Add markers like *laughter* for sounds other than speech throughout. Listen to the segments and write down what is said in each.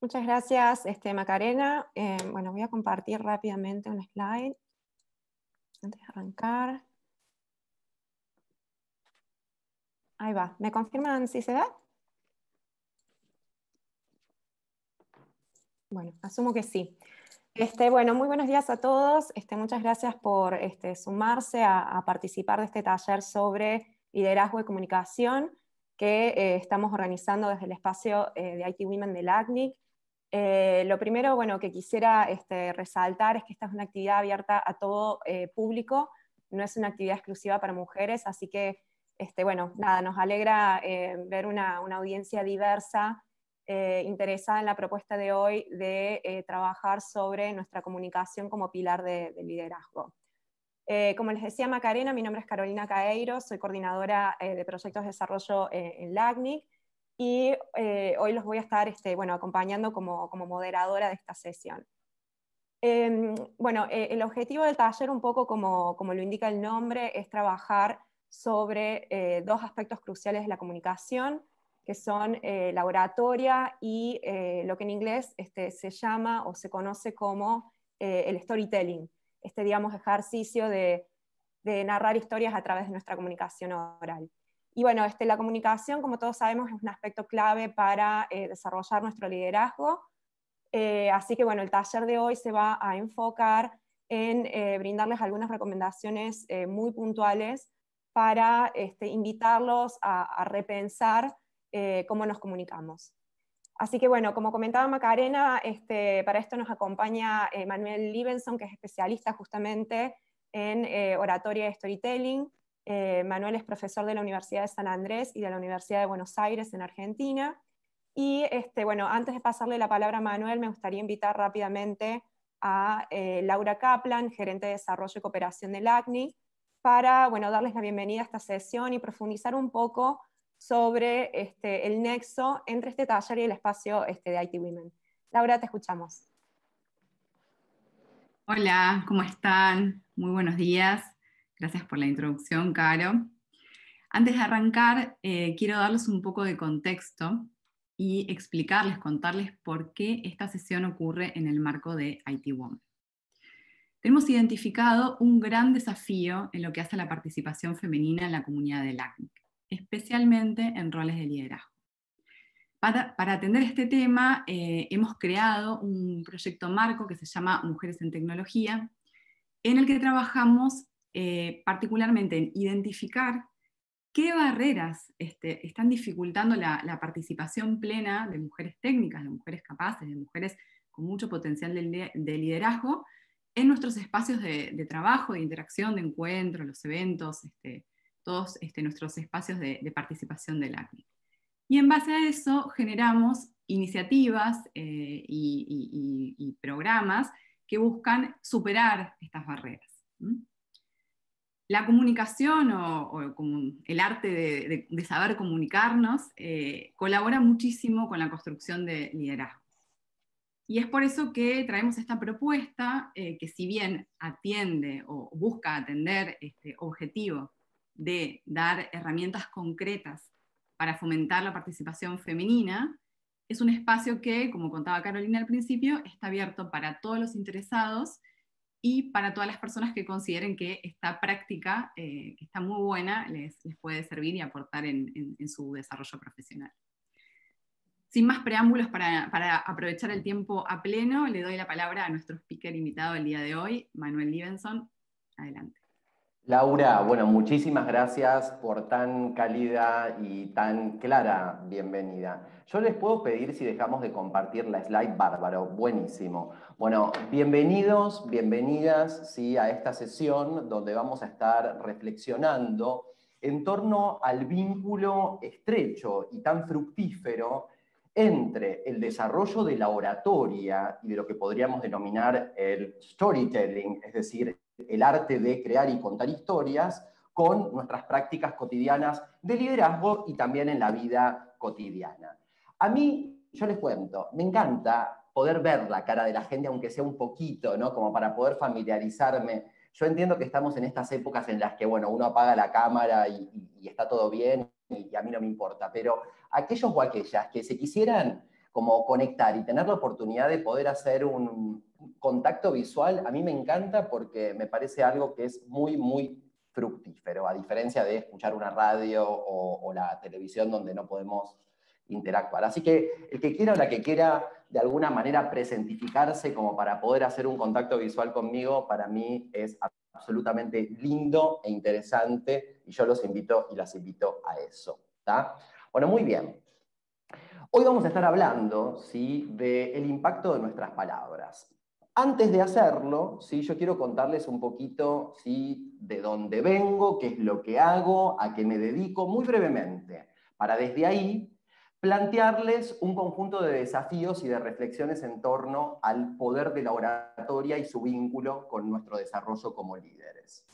Muchas gracias, este, Macarena. Eh, bueno, voy a compartir rápidamente un slide antes de arrancar. Ahí va. ¿Me confirman si se da? Bueno, asumo que sí. Este, bueno, muy buenos días a todos. Este, muchas gracias por este, sumarse a, participar de este taller sobre liderazgo y comunicación que eh, estamos organizando desde el espacio eh, de IT Women del ACNIC. Eh, lo primero bueno, que quisiera este, resaltar es que esta es una actividad abierta a todo público, no es una actividad exclusiva para mujeres, así que este, bueno, nada, nos alegra ver una, audiencia diversa eh, interesada en la propuesta de hoy de eh, trabajar sobre nuestra comunicación como pilar de, liderazgo. Eh, como les decía Macarena, mi nombre es Carolina Caeiro, soy coordinadora de proyectos de desarrollo en LACNIC y hoy los voy a estar este, bueno, acompañando como, como, moderadora de esta sesión. Em, bueno, el objetivo del taller, un poco como, como, lo indica el nombre, es trabajar sobre dos aspectos cruciales de la comunicación, que son eh, la oratoria y eh, lo que en inglés este, se llama o se conoce como eh, el storytelling, este digamos, ejercicio de, narrar historias a través de nuestra comunicación oral. Y bueno, este, la comunicación, como todos sabemos, es un aspecto clave para desarrollar nuestro liderazgo. así que bueno, el taller de hoy se va a enfocar en brindarles algunas recomendaciones muy puntuales para este, invitarlos a, a repensar eh, cómo nos comunicamos. Así que bueno, como comentaba Macarena, este, para esto nos acompaña eh, Manuel Libenson, que es especialista justamente en eh, oratoria y storytelling. Manuel es profesor de la Universidad de San Andrés y de la Universidad de Buenos Aires en Argentina. Y este, bueno, antes de pasarle la palabra a Manuel, me gustaría invitar rápidamente a Laura Kaplan, gerente de desarrollo y cooperación del ACNI, para bueno, darles la bienvenida a esta sesión y profundizar un poco sobre este, el nexo entre este taller y el espacio este, de IT Women. Laura, te escuchamos. Hola, ¿cómo están? Muy buenos días. Gracias por la introducción, Caro. Antes de arrancar, eh, quiero darles un poco de contexto y explicarles, contarles por qué esta sesión ocurre en el marco de IT Women. Tenemos identificado un gran desafío en lo que hace a la participación femenina en la comunidad del ACNIC especialmente en roles de liderazgo. Para, atender este tema, eh, hemos creado un proyecto marco que se llama Mujeres en Tecnología, en el que trabajamos eh, particularmente en identificar qué barreras este, están dificultando la, participación plena de mujeres técnicas, de mujeres capaces, de mujeres con mucho potencial de, liderazgo en nuestros espacios de, trabajo, de interacción, de encuentro, los eventos, este, todos este, nuestros espacios de, participación del ACNIC. Y en base a eso generamos iniciativas eh, y, programas que buscan superar estas barreras. La comunicación o, el arte de, saber comunicarnos eh, colabora muchísimo con la construcción de liderazgos. Y es por eso que traemos esta propuesta eh, que si bien atiende o busca atender este objetivo de dar herramientas concretas para fomentar la participación femenina, es un espacio que, como contaba Carolina al principio, está abierto para todos los interesados y para todas las personas que consideren que esta práctica, eh, que está muy buena, les, puede servir y aportar en, su desarrollo profesional. Sin más preámbulos, para, aprovechar el tiempo a pleno, le doy la palabra a nuestro speaker invitado el día de hoy, Manuel Libenson. Adelante. Laura, bueno, muchísimas gracias por tan cálida y tan clara bienvenida. Yo les puedo pedir si dejamos de compartir la slide, bárbaro, buenísimo. Bueno, bienvenidos, bienvenidas ¿sí? a esta sesión donde vamos a estar reflexionando en torno al vínculo estrecho y tan fructífero entre el desarrollo de la oratoria y de lo que podríamos denominar el storytelling, es decir, el arte de crear y contar historias con nuestras prácticas cotidianas de liderazgo y también en la vida cotidiana. A mí, yo les cuento, me encanta poder ver la cara de la gente, aunque sea un poquito, ¿no? Como para poder familiarizarme. Yo entiendo que estamos en estas épocas en las que, bueno, uno apaga la cámara y, está todo bien y, a mí no me importa, pero aquellos o aquellas que se quisieran como conectar y tener la oportunidad de poder hacer un contacto visual, a mí me encanta porque me parece algo que es muy, muy fructífero, a diferencia de escuchar una radio o, la televisión donde no podemos interactuar. Así que el que quiera o la que quiera de alguna manera presentificarse como para poder hacer un contacto visual conmigo, para mí es absolutamente lindo e interesante y yo los invito y las invito a eso. Bueno, muy bien. Hoy vamos a estar hablando ¿sí? del impacto de nuestras palabras. Antes de hacerlo, ¿sí? yo quiero contarles un poquito ¿sí? de dónde vengo, qué es lo que hago, a qué me dedico, muy brevemente, para desde ahí plantearles un conjunto de desafíos y de reflexiones en torno al poder de la oratoria y su vínculo con nuestro desarrollo como líderes.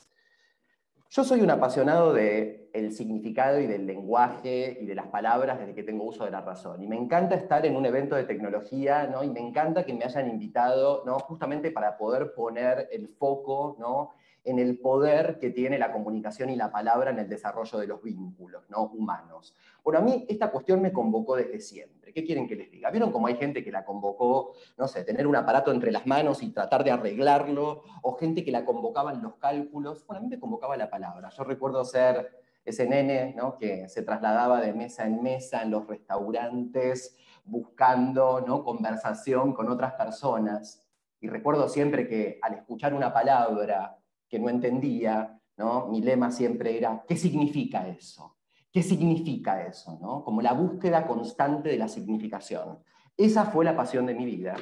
Yo soy un apasionado del el significado y del lenguaje y de las palabras desde que tengo uso de la razón. Y me encanta estar en un evento de tecnología, ¿no? Y me encanta que me hayan invitado, ¿no? Justamente para poder poner el foco, ¿no? En el poder que tiene la comunicación y la palabra en el desarrollo de los vínculos ¿no? humanos. Bueno, a mí esta cuestión me convocó desde siempre. ¿Qué quieren que les diga? ¿Vieron cómo hay gente que la convocó, no sé, tener un aparato entre las manos y tratar de arreglarlo? O gente que la convocaba en los cálculos. Bueno, a mí me convocaba la palabra. Yo recuerdo ser ese nene ¿no? que se trasladaba de mesa en mesa en los restaurantes buscando ¿no? conversación con otras personas. Y recuerdo siempre que al escuchar una palabra que no entendía, ¿no? mi lema siempre era, ¿qué significa eso? ¿Qué significa eso? ¿no? Como la búsqueda constante de la significación. Esa fue la pasión de mi vida.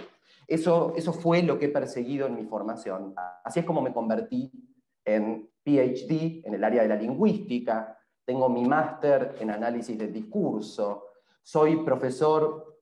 Eso, eso fue lo que he perseguido en mi formación. Así es como me convertí en PhD en el área de la lingüística. Tengo mi máster en análisis del discurso. Soy profesor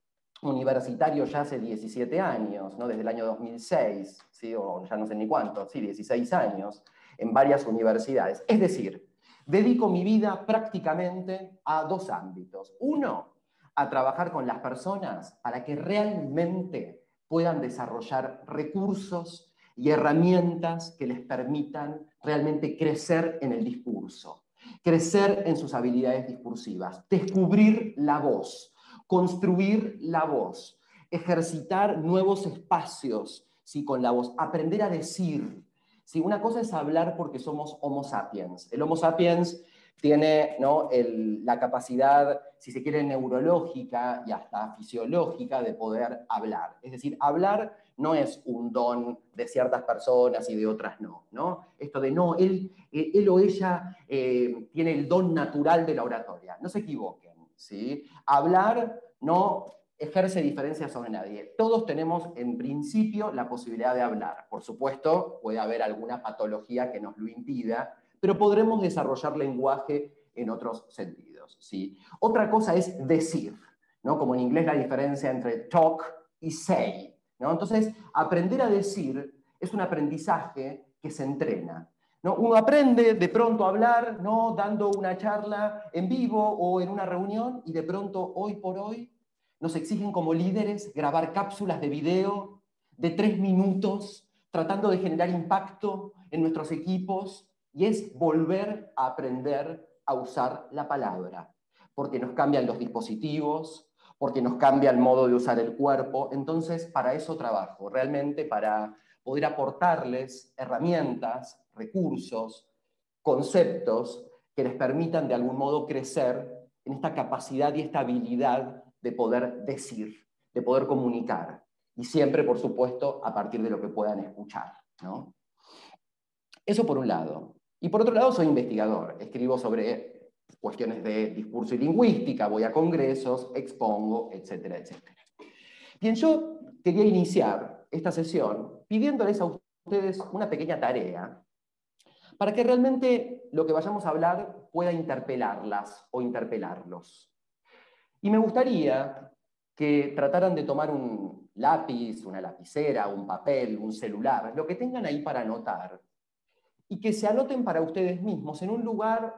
universitario ya hace 17 años, ¿no? desde el año 2006, ¿sí? o ya no sé ni cuánto, sí, 16 años, en varias universidades. Es decir, dedico mi vida prácticamente a dos ámbitos. Uno, a trabajar con las personas para que realmente puedan desarrollar recursos y herramientas que les permitan realmente crecer en el discurso, crecer en sus habilidades discursivas, descubrir la voz, construir la voz, ejercitar nuevos espacios ¿sí? con la voz, aprender a decir. ¿sí? Una cosa es hablar porque somos Homo sapiens. El Homo sapiens tiene ¿no? la capacidad, si se quiere, neurológica y hasta fisiológica de poder hablar. Es decir, hablar no es un don de ciertas personas y de otras no. ¿no? Esto de no, él, eh, o ella eh, tiene el don natural de la oratoria. No se equivoquen. ¿Sí? Hablar no ejerce diferencia sobre nadie. Todos tenemos en principio la posibilidad de hablar. Por supuesto, puede haber alguna patología que nos lo impida, pero podremos desarrollar lenguaje en otros sentidos. ¿sí? Otra cosa es decir, ¿no? como en inglés la diferencia entre talk y say. ¿no? Entonces, aprender a decir es un aprendizaje que se entrena. ¿No? Uno aprende de pronto a hablar, ¿no? dando una charla en vivo o en una reunión, y de pronto, hoy por hoy, nos exigen como líderes grabar cápsulas de video de tres minutos, tratando de generar impacto en nuestros equipos, y es volver a aprender a usar la palabra, porque nos cambian los dispositivos, porque nos cambia el modo de usar el cuerpo. Entonces, para eso trabajo, realmente para poder aportarles herramientas, recursos, conceptos que les permitan de algún modo crecer en esta capacidad y esta habilidad de poder decir, de poder comunicar. Y siempre, por supuesto, a partir de lo que puedan escuchar. Eso por un lado. Y por otro lado, soy investigador. Escribo sobre cuestiones de discurso y lingüística, voy a congresos, expongo, etcétera, etcétera. Bien, yo quería iniciar esta sesión pidiéndoles a ustedes una pequeña tarea para que realmente lo que vayamos a hablar pueda interpelarlas o interpelarlos. Y me gustaría que trataran de tomar un lápiz, una lapicera, un papel, un celular, lo que tengan ahí para anotar, y que se anoten para ustedes mismos en un lugar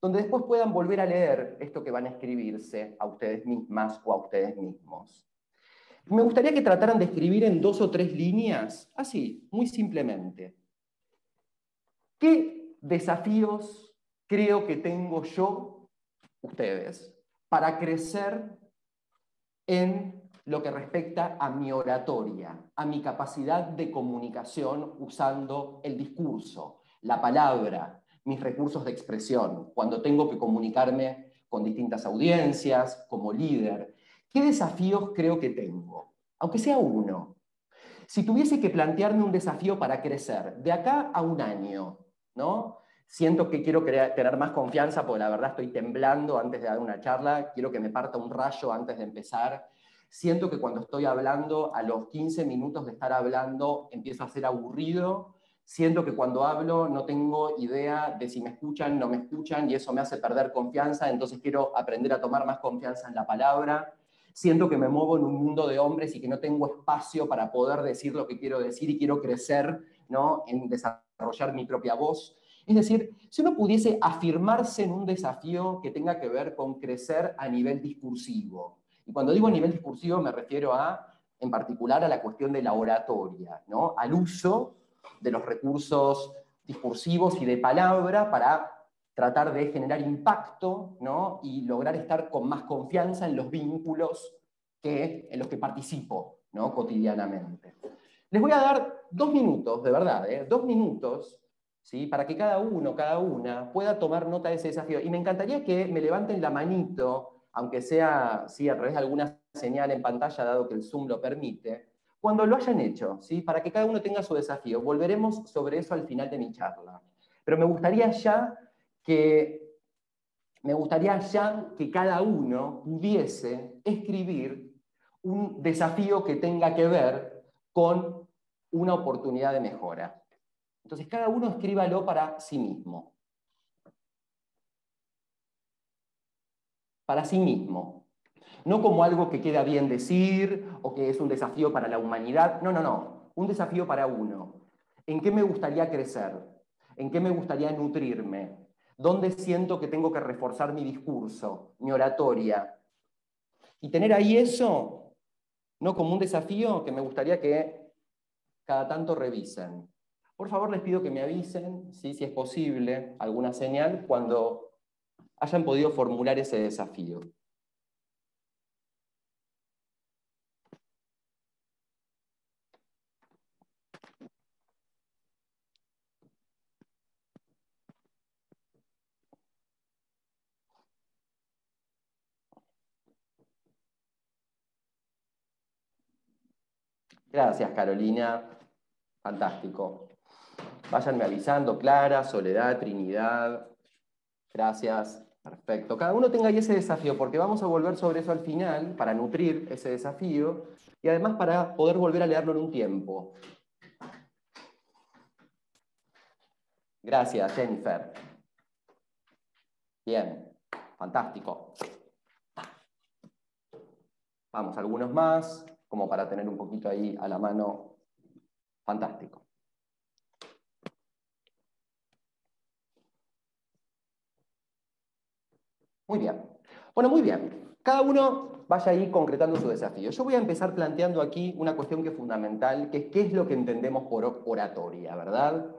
donde después puedan volver a leer esto que van a escribirse a ustedes mismas o a ustedes mismos. Me gustaría que trataran de escribir en dos o tres líneas, así, muy simplemente. ¿Qué desafíos creo que tengo yo, ustedes, para crecer en lo que respecta a mi oratoria, a mi capacidad de comunicación usando el discurso, la palabra, mis recursos de expresión, cuando tengo que comunicarme con distintas audiencias, como líder. ¿Qué desafíos creo que tengo? Aunque sea uno. Si tuviese que plantearme un desafío para crecer, de acá a un año, ¿no? Siento que quiero tener más confianza, porque la verdad estoy temblando antes de dar una charla, quiero que me parta un rayo antes de empezar. Siento que cuando estoy hablando, a los 15 minutos de estar hablando, empiezo a ser aburrido. Siento que cuando hablo no tengo idea de si me escuchan, no me escuchan, y eso me hace perder confianza, entonces quiero aprender a tomar más confianza en la palabra. Siento que me muevo en un mundo de hombres y que no tengo espacio para poder decir lo que quiero decir y quiero crecer en desarrollar mi propia voz. Es decir, si uno pudiese afirmarse en un desafío que tenga que ver con crecer a nivel discursivo, y cuando digo a nivel discursivo me refiero a, en particular, a la cuestión de la oratoria, ¿no? al uso de los recursos discursivos y de palabra para tratar de generar impacto ¿no? y lograr estar con más confianza en los vínculos que, en los que participo ¿no? cotidianamente. Les voy a dar dos minutos, de verdad, ¿eh? dos minutos ¿sí? para que cada uno, cada una pueda tomar nota de ese desafío. Y me encantaría que me levanten la manito, aunque sea ¿sí? a través de alguna señal en pantalla, dado que el Zoom lo permite, cuando lo hayan hecho, ¿sí? para que cada uno tenga su desafío. Volveremos sobre eso al final de mi charla. Pero me gustaría ya que me gustaría ya que cada uno pudiese escribir un desafío que tenga que ver con una oportunidad de mejora. Entonces, cada uno escríbalo para sí mismo. Para sí mismo. No como algo que queda bien decir o que es un desafío para la humanidad. No, no, no. Un desafío para uno. ¿En qué me gustaría crecer? ¿En qué me gustaría nutrirme? ¿Dónde siento que tengo que reforzar mi discurso, mi oratoria? Y tener ahí eso, no como un desafío que me gustaría que cada tanto revisen. Por favor, les pido que me avisen, si es posible, alguna señal cuando hayan podido formular ese desafío. Gracias, Carolina. Fantástico. Váyanme avisando, Clara, Soledad, Trinidad. Gracias. Perfecto. Cada uno tenga ahí ese desafío, porque vamos a volver sobre eso al final para nutrir ese desafío y además para poder volver a leerlo en un tiempo. Gracias, Jennifer. Bien, fantástico. Vamos, algunos más, como para tener un poquito ahí a la mano. Fantástico. Muy bien. Bueno, muy bien. Cada uno vaya ahí concretando su desafío. Yo voy a empezar planteando aquí una cuestión que es fundamental, que es qué es lo que entendemos por oratoria, ¿verdad?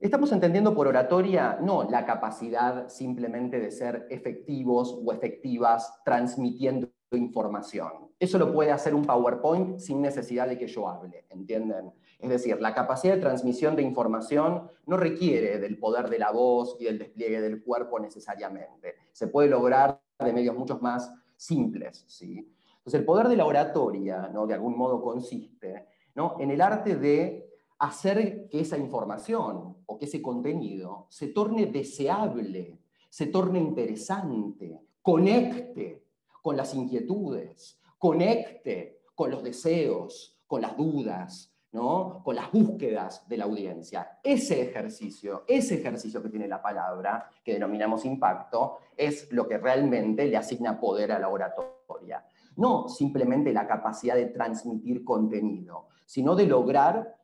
Estamos entendiendo por oratoria no la capacidad simplemente de ser efectivos o efectivas transmitiendo información. Eso lo puede hacer un PowerPoint sin necesidad de que yo hable, ¿entienden? Es decir, la capacidad de transmisión de información no requiere del poder de la voz y del despliegue del cuerpo necesariamente. Se puede lograr de medios mucho más simples. ¿sí? Entonces, el poder de la oratoria, ¿no? de algún modo, consiste ¿no? en el arte de hacer que esa información o que ese contenido se torne deseable, se torne interesante, conecte con las inquietudes, conecte con los deseos, con las dudas, con las búsquedas de la audiencia. Ese ejercicio, ese ejercicio que tiene la palabra, que denominamos impacto, es lo que realmente le asigna poder a la oratoria. No simplemente la capacidad de transmitir contenido, sino de lograr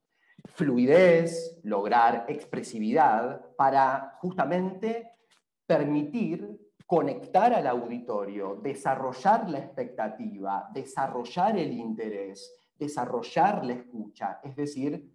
fluidez, lograr expresividad para justamente permitir conectar al auditorio, desarrollar la expectativa, desarrollar el interés, desarrollar la escucha, es decir,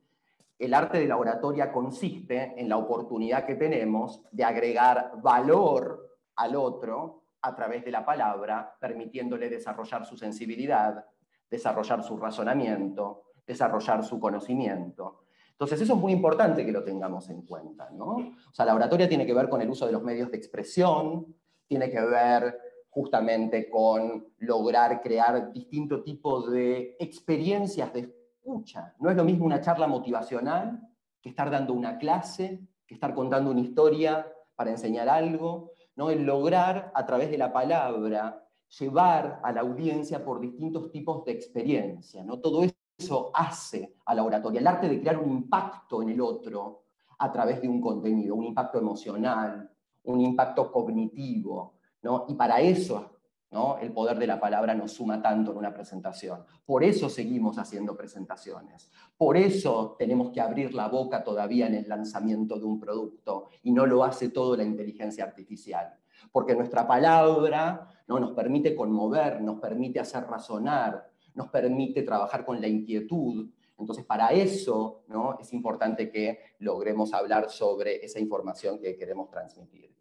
el arte de la oratoria consiste en la oportunidad que tenemos de agregar valor al otro a través de la palabra, permitiéndole desarrollar su sensibilidad, desarrollar su razonamiento, desarrollar su conocimiento. Entonces, eso es muy importante que lo tengamos en cuenta. ¿no? O sea, la oratoria tiene que ver con el uso de los medios de expresión, tiene que ver justamente con lograr crear distinto tipo de experiencias de escucha. No es lo mismo una charla motivacional que estar dando una clase, que estar contando una historia para enseñar algo, ¿no? El lograr a través de la palabra llevar a la audiencia por distintos tipos de experiencia, ¿no? Todo eso hace a la oratoria, el arte de crear un impacto en el otro a través de un contenido, un impacto emocional, un impacto cognitivo, ¿no? Y para eso ¿no? el poder de la palabra nos suma tanto en una presentación. Por eso seguimos haciendo presentaciones. Por eso tenemos que abrir la boca todavía en el lanzamiento de un producto y no lo hace todo la inteligencia artificial. Porque nuestra palabra ¿no? nos permite conmover, nos permite hacer razonar, nos permite trabajar con la inquietud. Entonces, para eso ¿no? es importante que logremos hablar sobre esa información que queremos transmitir.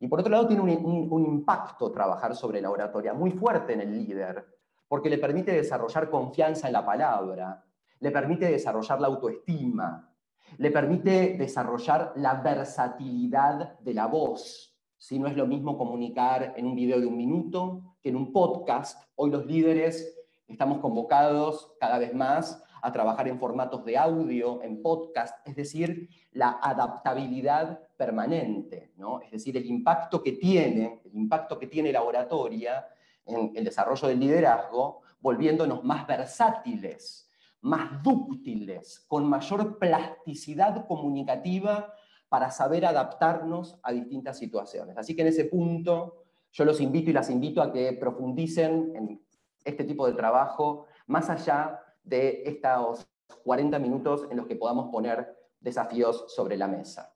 Y por otro lado, tiene un, impacto trabajar sobre la oratoria muy fuerte en el líder, porque le permite desarrollar confianza en la palabra, le permite desarrollar la autoestima, le permite desarrollar la versatilidad de la voz. Si no es lo mismo comunicar en un video de un minuto que en un podcast. Hoy los líderes estamos convocados cada vez más a trabajar en formatos de audio, en podcast, es decir, la adaptabilidad permanente, ¿no? es decir, el impacto que tiene, el impacto que tiene la oratoria en el desarrollo del liderazgo, volviéndonos más versátiles, más dúctiles, con mayor plasticidad comunicativa para saber adaptarnos a distintas situaciones. Así que en ese punto yo los invito y las invito a que profundicen en este tipo de trabajo más allá de estos 40 minutos en los que podamos poner desafíos sobre la mesa.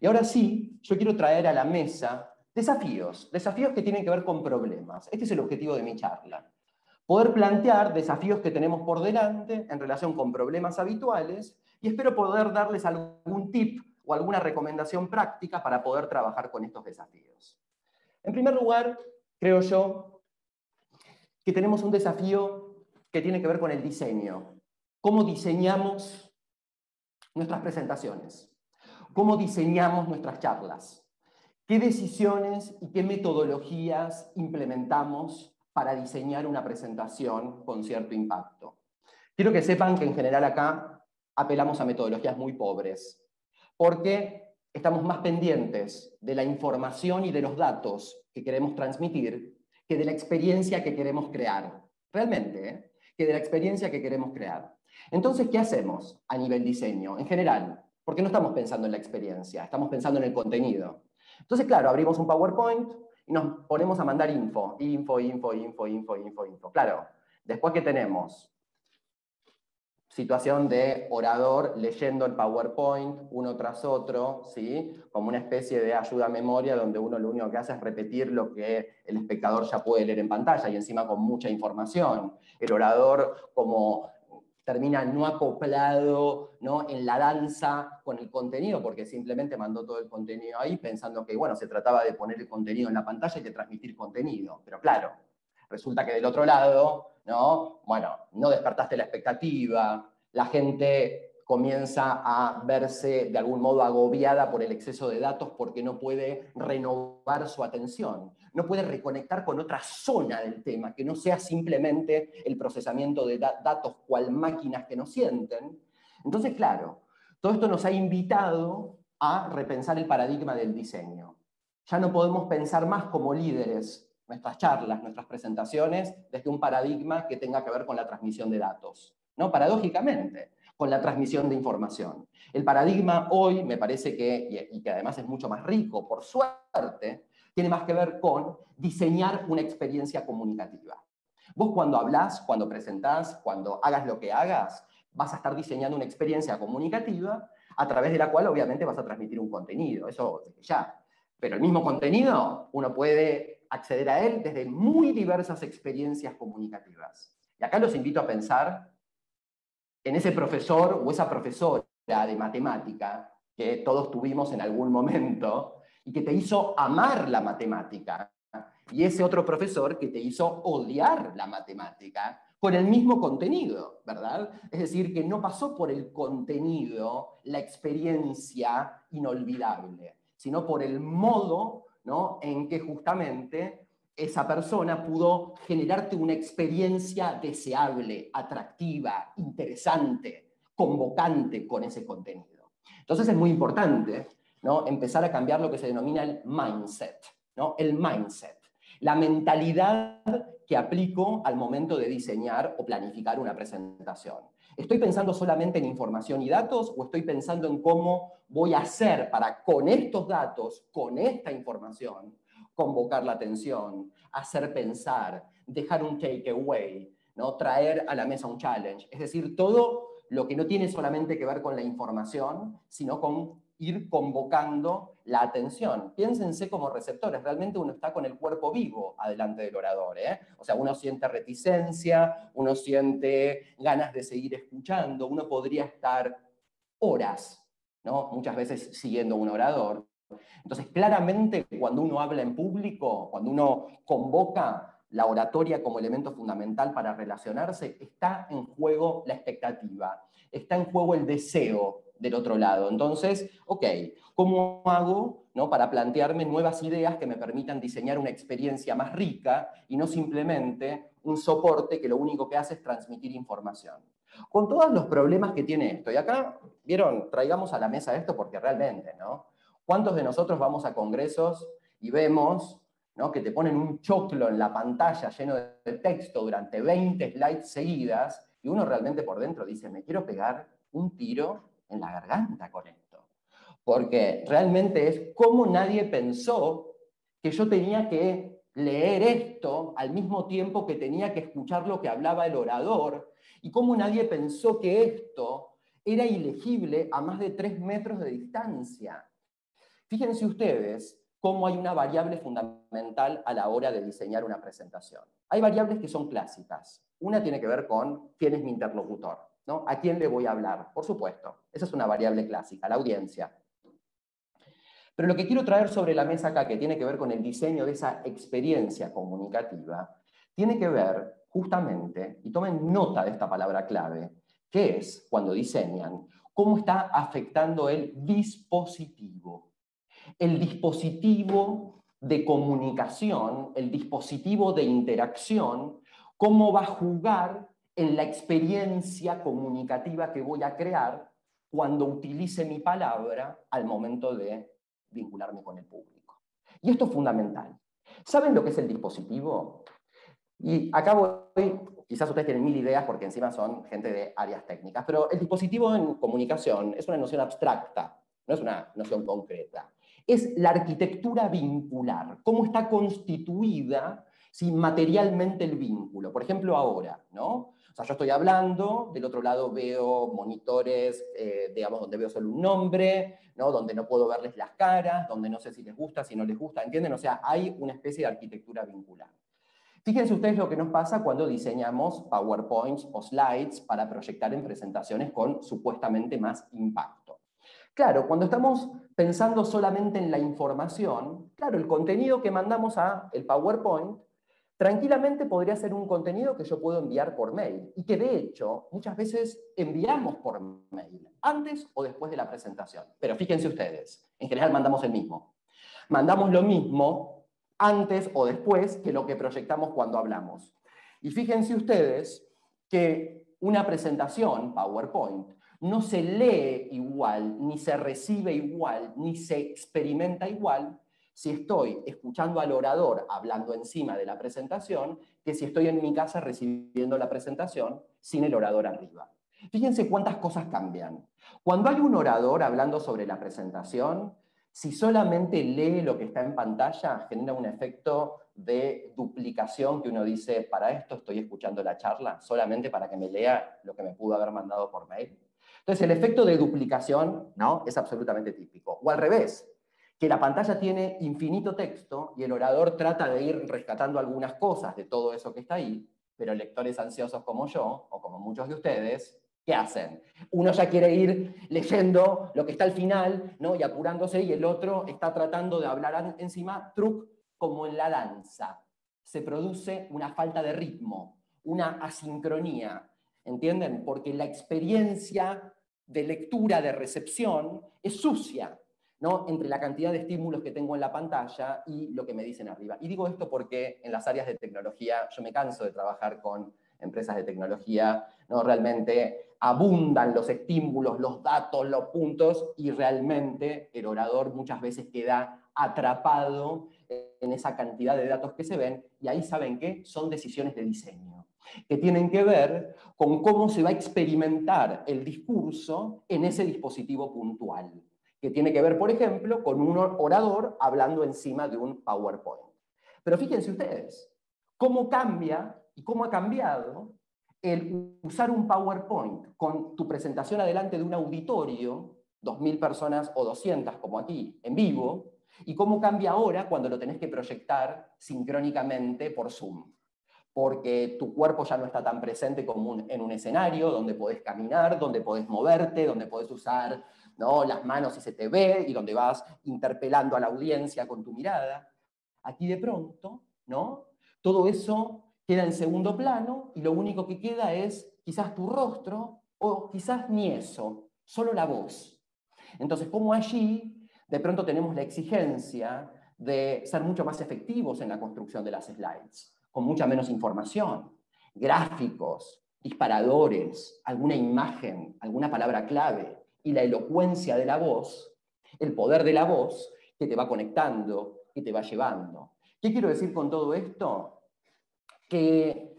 Y ahora sí, yo quiero traer a la mesa desafíos, desafíos que tienen que ver con problemas. Este es el objetivo de mi charla. Poder plantear desafíos que tenemos por delante en relación con problemas habituales y espero poder darles algún tip o alguna recomendación práctica para poder trabajar con estos desafíos. En primer lugar, creo yo que tenemos un desafío que tiene que ver con el diseño. ¿Cómo diseñamos nuestras presentaciones? ¿Cómo diseñamos nuestras charlas? ¿Qué decisiones y qué metodologías implementamos para diseñar una presentación con cierto impacto? Quiero que sepan que en general acá apelamos a metodologías muy pobres, porque estamos más pendientes de la información y de los datos que queremos transmitir que de la experiencia que queremos crear. Realmente, ¿eh? que de la experiencia que queremos crear. Entonces, ¿qué hacemos a nivel diseño? En general, porque no estamos pensando en la experiencia, estamos pensando en el contenido. Entonces, claro, abrimos un PowerPoint y nos ponemos a mandar info, info, info, info, info, info, info. Claro, después que tenemos situación de orador leyendo el PowerPoint uno tras otro, ¿sí? como una especie de ayuda a memoria donde uno lo único que hace es repetir lo que el espectador ya puede leer en pantalla y encima con mucha información. El orador como termina no acoplado ¿no? en la danza con el contenido, porque simplemente mandó todo el contenido ahí pensando que bueno, se trataba de poner el contenido en la pantalla y de transmitir contenido. Pero claro, resulta que del otro lado ¿no? Bueno, no despertaste la expectativa, la gente comienza a verse de algún modo agobiada por el exceso de datos porque no puede renovar su atención, no puede reconectar con otra zona del tema, que no sea simplemente el procesamiento de datos cual máquinas que no sienten. Entonces, claro, todo esto nos ha invitado a repensar el paradigma del diseño. Ya no podemos pensar más como líderes nuestras charlas, nuestras presentaciones, desde un paradigma que tenga que ver con la transmisión de datos. ¿no? Paradójicamente, con la transmisión de información. El paradigma hoy me parece que, y que además es mucho más rico, por suerte, tiene más que ver con diseñar una experiencia comunicativa. Vos cuando hablas, cuando presentás, cuando hagas lo que hagas, vas a estar diseñando una experiencia comunicativa a través de la cual obviamente vas a transmitir un contenido, eso ya. Pero el mismo contenido uno puede acceder a él desde muy diversas experiencias comunicativas. Y acá los invito a pensar en ese profesor o esa profesora de matemática que todos tuvimos en algún momento y que te hizo amar la matemática. Y ese otro profesor que te hizo odiar la matemática con el mismo contenido, ¿verdad? Es decir, que no pasó por el contenido la experiencia inolvidable, sino por el modo ¿no? en que justamente esa persona pudo generarte una experiencia deseable, atractiva, interesante, convocante con ese contenido. Entonces es muy importante ¿no? empezar a cambiar lo que se denomina el mindset, ¿no? el mindset, la mentalidad que aplico al momento de diseñar o planificar una presentación. ¿Estoy pensando solamente en información y datos o estoy pensando en cómo voy a hacer para con estos datos, con esta información, convocar la atención, hacer pensar, dejar un takeaway, ¿no? traer a la mesa un challenge? Es decir, todo lo que no tiene solamente que ver con la información, sino con ir convocando la atención. Piénsense como receptores, realmente uno está con el cuerpo vivo adelante del orador. ¿eh? O sea, uno siente reticencia, uno siente ganas de seguir escuchando, uno podría estar horas, ¿no? muchas veces siguiendo un orador. Entonces, claramente cuando uno habla en público, cuando uno convoca la oratoria como elemento fundamental para relacionarse, está en juego la expectativa, está en juego el deseo del otro lado. Entonces, ok, ¿cómo hago ¿no? para plantearme nuevas ideas que me permitan diseñar una experiencia más rica y no simplemente un soporte que lo único que hace es transmitir información? Con todos los problemas que tiene esto, y acá, vieron, traigamos a la mesa esto porque realmente, ¿no? ¿Cuántos de nosotros vamos a congresos y vemos ¿no? que te ponen un choclo en la pantalla lleno de texto durante 20 slides seguidas y uno realmente por dentro dice, me quiero pegar un tiro en la garganta con esto. Porque realmente es como nadie pensó que yo tenía que leer esto al mismo tiempo que tenía que escuchar lo que hablaba el orador, y cómo nadie pensó que esto era ilegible a más de tres metros de distancia. Fíjense ustedes cómo hay una variable fundamental a la hora de diseñar una presentación. Hay variables que son clásicas. Una tiene que ver con quién es mi interlocutor. ¿A quién le voy a hablar? Por supuesto, esa es una variable clásica, la audiencia. Pero lo que quiero traer sobre la mesa acá, que tiene que ver con el diseño de esa experiencia comunicativa, tiene que ver justamente, y tomen nota de esta palabra clave, que es, cuando diseñan, cómo está afectando el dispositivo. El dispositivo de comunicación, el dispositivo de interacción, cómo va a jugar en la experiencia comunicativa que voy a crear cuando utilice mi palabra al momento de vincularme con el público. Y esto es fundamental. ¿Saben lo que es el dispositivo? Y acá voy, quizás ustedes tienen mil ideas porque encima son gente de áreas técnicas, pero el dispositivo en comunicación es una noción abstracta, no es una noción concreta. Es la arquitectura vincular, cómo está constituida si materialmente el vínculo. Por ejemplo, ahora, ¿no? Sea, yo estoy hablando, del otro lado veo monitores, eh, digamos, donde veo solo un nombre, ¿no? donde no puedo verles las caras, donde no sé si les gusta, si no les gusta, ¿entienden? O sea, hay una especie de arquitectura vincular. Fíjense ustedes lo que nos pasa cuando diseñamos PowerPoints o slides para proyectar en presentaciones con supuestamente más impacto. Claro, cuando estamos pensando solamente en la información, claro, el contenido que mandamos a el PowerPoint tranquilamente podría ser un contenido que yo puedo enviar por mail y que de hecho muchas veces enviamos por mail, antes o después de la presentación. Pero fíjense ustedes, en general mandamos el mismo. Mandamos lo mismo antes o después que lo que proyectamos cuando hablamos. Y fíjense ustedes que una presentación, PowerPoint, no se lee igual, ni se recibe igual, ni se experimenta igual si estoy escuchando al orador hablando encima de la presentación que si estoy en mi casa recibiendo la presentación sin el orador arriba. Fíjense cuántas cosas cambian. Cuando hay un orador hablando sobre la presentación, si solamente lee lo que está en pantalla, genera un efecto de duplicación que uno dice, para esto estoy escuchando la charla, solamente para que me lea lo que me pudo haber mandado por mail. Entonces, el efecto de duplicación ¿no? es absolutamente típico. O al revés, que la pantalla tiene infinito texto y el orador trata de ir rescatando algunas cosas de todo eso que está ahí, pero lectores ansiosos como yo, o como muchos de ustedes, ¿qué hacen? Uno ya quiere ir leyendo lo que está al final, ¿no? Y apurándose, y el otro está tratando de hablar encima, truc como en la danza. Se produce una falta de ritmo, una asincronía, ¿entienden? Porque la experiencia de lectura, de recepción, es sucia, ¿no? entre la cantidad de estímulos que tengo en la pantalla y lo que me dicen arriba. Y digo esto porque en las áreas de tecnología yo me canso de trabajar con empresas de tecnología, ¿no? realmente abundan los estímulos, los datos, los puntos, y realmente el orador muchas veces queda atrapado en esa cantidad de datos que se ven, y ahí saben que son decisiones de diseño, que tienen que ver con cómo se va a experimentar el discurso en ese dispositivo puntual, que tiene que ver, por ejemplo, con un orador hablando encima de un PowerPoint. Pero fíjense ustedes, cómo cambia y cómo ha cambiado el usar un PowerPoint con tu presentación adelante de un auditorio, 2.000 personas o 200 como aquí, en vivo, y cómo cambia ahora cuando lo tenés que proyectar sincrónicamente por Zoom. Porque tu cuerpo ya no está tan presente como en un escenario donde podés caminar, donde podés moverte, donde podés usar ¿no? las manos y se te ve, y donde vas interpelando a la audiencia con tu mirada. Aquí de pronto, ¿no? Todo eso queda en segundo plano y lo único que queda es quizás tu rostro o quizás ni eso, solo la voz. Entonces, como allí de pronto tenemos la exigencia de ser mucho más efectivos en la construcción de las slides, con mucha menos información, gráficos, disparadores, alguna imagen, alguna palabra clave y la elocuencia de la voz, el poder de la voz que te va conectando, que te va llevando. ¿Qué quiero decir con todo esto? que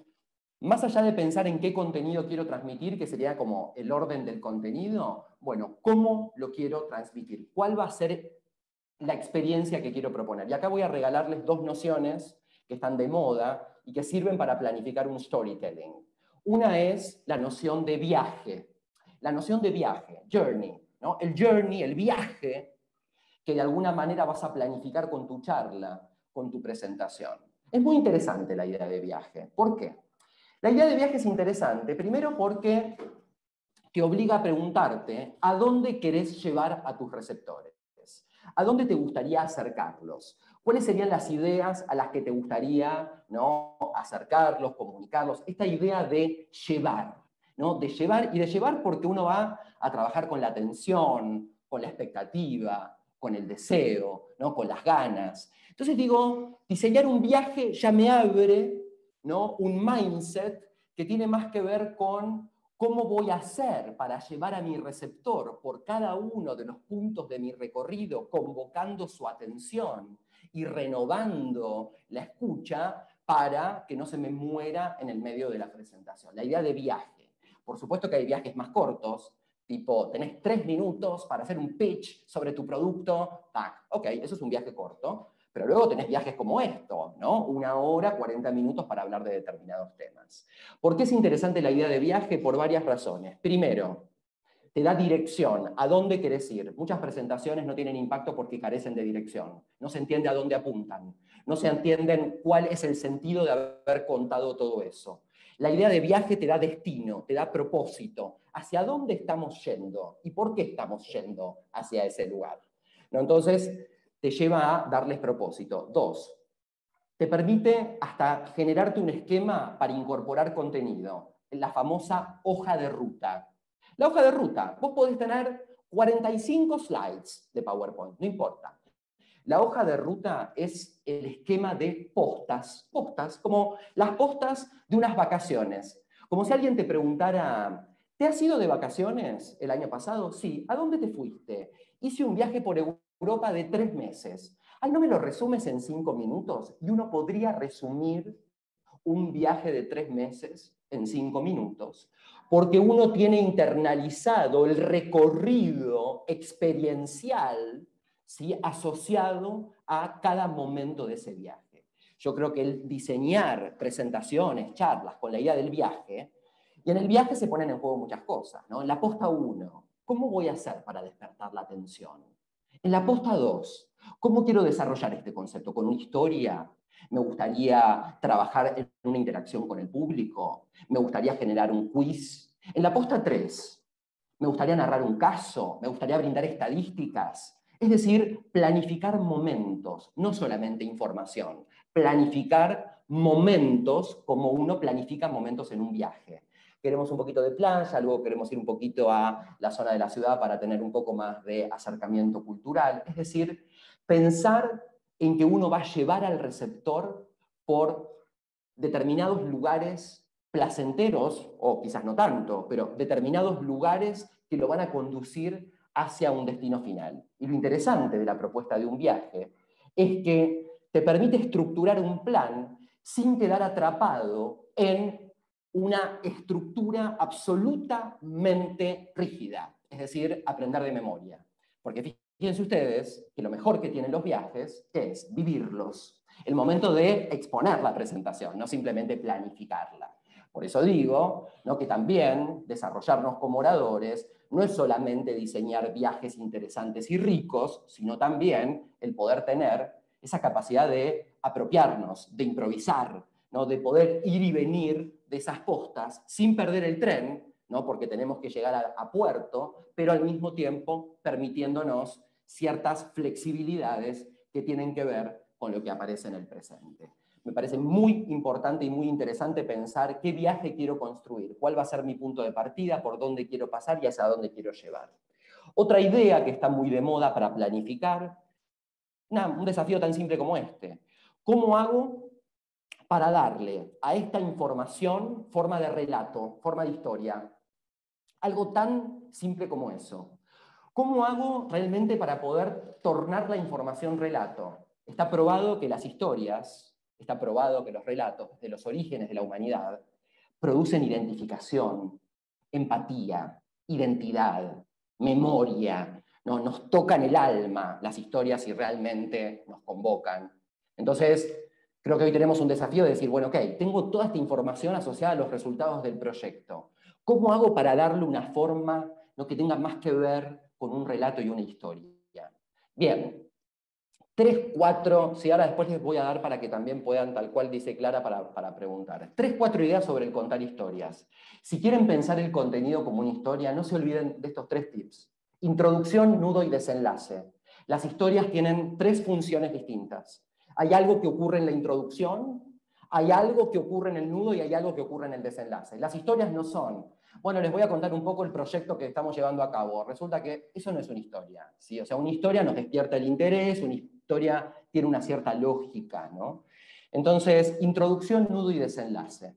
más allá de pensar en qué contenido quiero transmitir, que sería como el orden del contenido, bueno, ¿cómo lo quiero transmitir? ¿Cuál va a ser la experiencia que quiero proponer? Y acá voy a regalarles dos nociones que están de moda y que sirven para planificar un storytelling. Una es la noción de viaje, la noción de viaje, journey, ¿no? El journey, el viaje que de alguna manera vas a planificar con tu charla, con tu presentación. Es muy interesante la idea de viaje. ¿Por qué? La idea de viaje es interesante, primero porque te obliga a preguntarte a dónde querés llevar a tus receptores, a dónde te gustaría acercarlos, cuáles serían las ideas a las que te gustaría ¿no? acercarlos, comunicarlos, esta idea de llevar, ¿no? de llevar y de llevar porque uno va a trabajar con la atención, con la expectativa, con el deseo, ¿no? con las ganas. Entonces digo, diseñar un viaje ya me abre ¿no? un mindset que tiene más que ver con cómo voy a hacer para llevar a mi receptor por cada uno de los puntos de mi recorrido, convocando su atención y renovando la escucha para que no se me muera en el medio de la presentación. La idea de viaje. Por supuesto que hay viajes más cortos, tipo, tenés tres minutos para hacer un pitch sobre tu producto, tac, ok, eso es un viaje corto, pero luego tenés viajes como esto, ¿no? Una hora, 40 minutos para hablar de determinados temas. ¿Por qué es interesante la idea de viaje? Por varias razones. Primero, te da dirección, a dónde querés ir. Muchas presentaciones no tienen impacto porque carecen de dirección. No se entiende a dónde apuntan. No se entienden cuál es el sentido de haber contado todo eso. La idea de viaje te da destino, te da propósito, hacia dónde estamos yendo y por qué estamos yendo hacia ese lugar. Entonces, te lleva a darles propósito. Dos, te permite hasta generarte un esquema para incorporar contenido, la famosa hoja de ruta. La hoja de ruta, vos podés tener 45 slides de PowerPoint, no importa. La hoja de ruta es el esquema de postas, postas, como las postas de unas vacaciones. Como si alguien te preguntara, ¿te has ido de vacaciones el año pasado? Sí. ¿A dónde te fuiste? Hice un viaje por Europa de tres meses. Ay, ¿no me lo resumes en cinco minutos? Y uno podría resumir un viaje de tres meses en cinco minutos, porque uno tiene internalizado el recorrido experiencial ¿sí? asociado a cada momento de ese viaje. Yo creo que el diseñar presentaciones, charlas con la idea del viaje, y en el viaje se ponen en juego muchas cosas. En la posta 1, ¿cómo voy a hacer para despertar la atención? En la posta 2, ¿cómo quiero desarrollar este concepto? ¿Con una historia? ¿Me gustaría trabajar en una interacción con el público? ¿Me gustaría generar un quiz? En la posta 3, ¿me gustaría narrar un caso? ¿Me gustaría brindar estadísticas? Es decir, planificar momentos, no solamente información, planificar momentos como uno planifica momentos en un viaje. Queremos un poquito de playa, luego queremos ir un poquito a la zona de la ciudad para tener un poco más de acercamiento cultural. Es decir, pensar en que uno va a llevar al receptor por determinados lugares placenteros, o quizás no tanto, pero determinados lugares que lo van a conducir hacia un destino final. Y lo interesante de la propuesta de un viaje es que te permite estructurar un plan sin quedar atrapado en una estructura absolutamente rígida, es decir, aprender de memoria. Porque fíjense ustedes que lo mejor que tienen los viajes es vivirlos, el momento de exponer la presentación, no simplemente planificarla. Por eso digo ¿no? que también desarrollarnos como oradores no es solamente diseñar viajes interesantes y ricos, sino también el poder tener esa capacidad de apropiarnos, de improvisar, ¿no? de poder ir y venir de esas postas sin perder el tren, ¿no? porque tenemos que llegar a, a puerto, pero al mismo tiempo permitiéndonos ciertas flexibilidades que tienen que ver con lo que aparece en el presente. Me parece muy importante y muy interesante pensar qué viaje quiero construir, cuál va a ser mi punto de partida, por dónde quiero pasar y hacia dónde quiero llevar. Otra idea que está muy de moda para planificar, un desafío tan simple como este. ¿Cómo hago para darle a esta información forma de relato, forma de historia? Algo tan simple como eso. ¿Cómo hago realmente para poder tornar la información relato? Está probado que las historias Está probado que los relatos de los orígenes de la humanidad producen identificación, empatía, identidad, memoria, ¿no? nos tocan el alma las historias y realmente nos convocan. Entonces, creo que hoy tenemos un desafío de decir, bueno, ok, tengo toda esta información asociada a los resultados del proyecto. ¿Cómo hago para darle una forma ¿no? que tenga más que ver con un relato y una historia? Bien, tres, cuatro, si ahora después les voy a dar para que también puedan, tal cual dice Clara, para, para, preguntar. Tres, cuatro ideas sobre el contar historias. Si quieren pensar el contenido como una historia, no se olviden de estos tres tips. Introducción, nudo y desenlace. Las historias tienen tres funciones distintas. Hay algo que ocurre en la introducción, hay algo que ocurre en el nudo y hay algo que ocurre en el desenlace. Las historias no son bueno, les voy a contar un poco el proyecto que estamos llevando a cabo. Resulta que eso no es una historia. ¿sí? O sea, una historia nos despierta el interés, una tiene una cierta lógica. ¿no? Entonces, introducción, nudo y desenlace.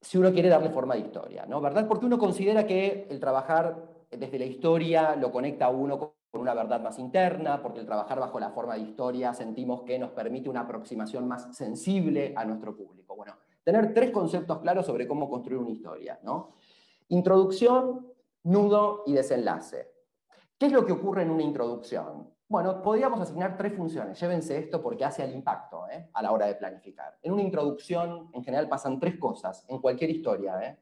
Si uno quiere darle forma de historia, ¿no? ¿Verdad? Porque uno considera que el trabajar desde la historia lo conecta a uno con una verdad más interna, porque el trabajar bajo la forma de historia sentimos que nos permite una aproximación más sensible a nuestro público. Bueno, tener tres conceptos claros sobre cómo construir una historia. ¿no? Introducción, nudo y desenlace. ¿Qué es lo que ocurre en una introducción? Bueno, podríamos asignar tres funciones. Llévense esto porque hace el impacto ¿eh? a la hora de planificar. En una introducción, en general, pasan tres cosas en cualquier historia. ¿eh?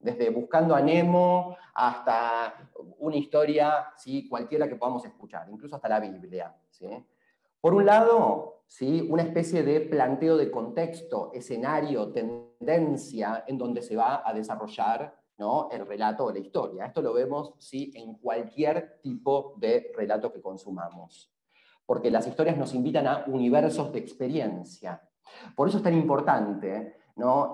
Desde buscando a Nemo hasta una historia, ¿sí? cualquiera que podamos escuchar, incluso hasta la Biblia. Por un lado, ¿sí? una especie de planteo de contexto, escenario, tendencia en donde se va a desarrollar el relato o la historia. Esto lo vemos ¿sí? en cualquier tipo de relato que consumamos, porque las historias nos invitan a universos de experiencia. Por eso es tan importante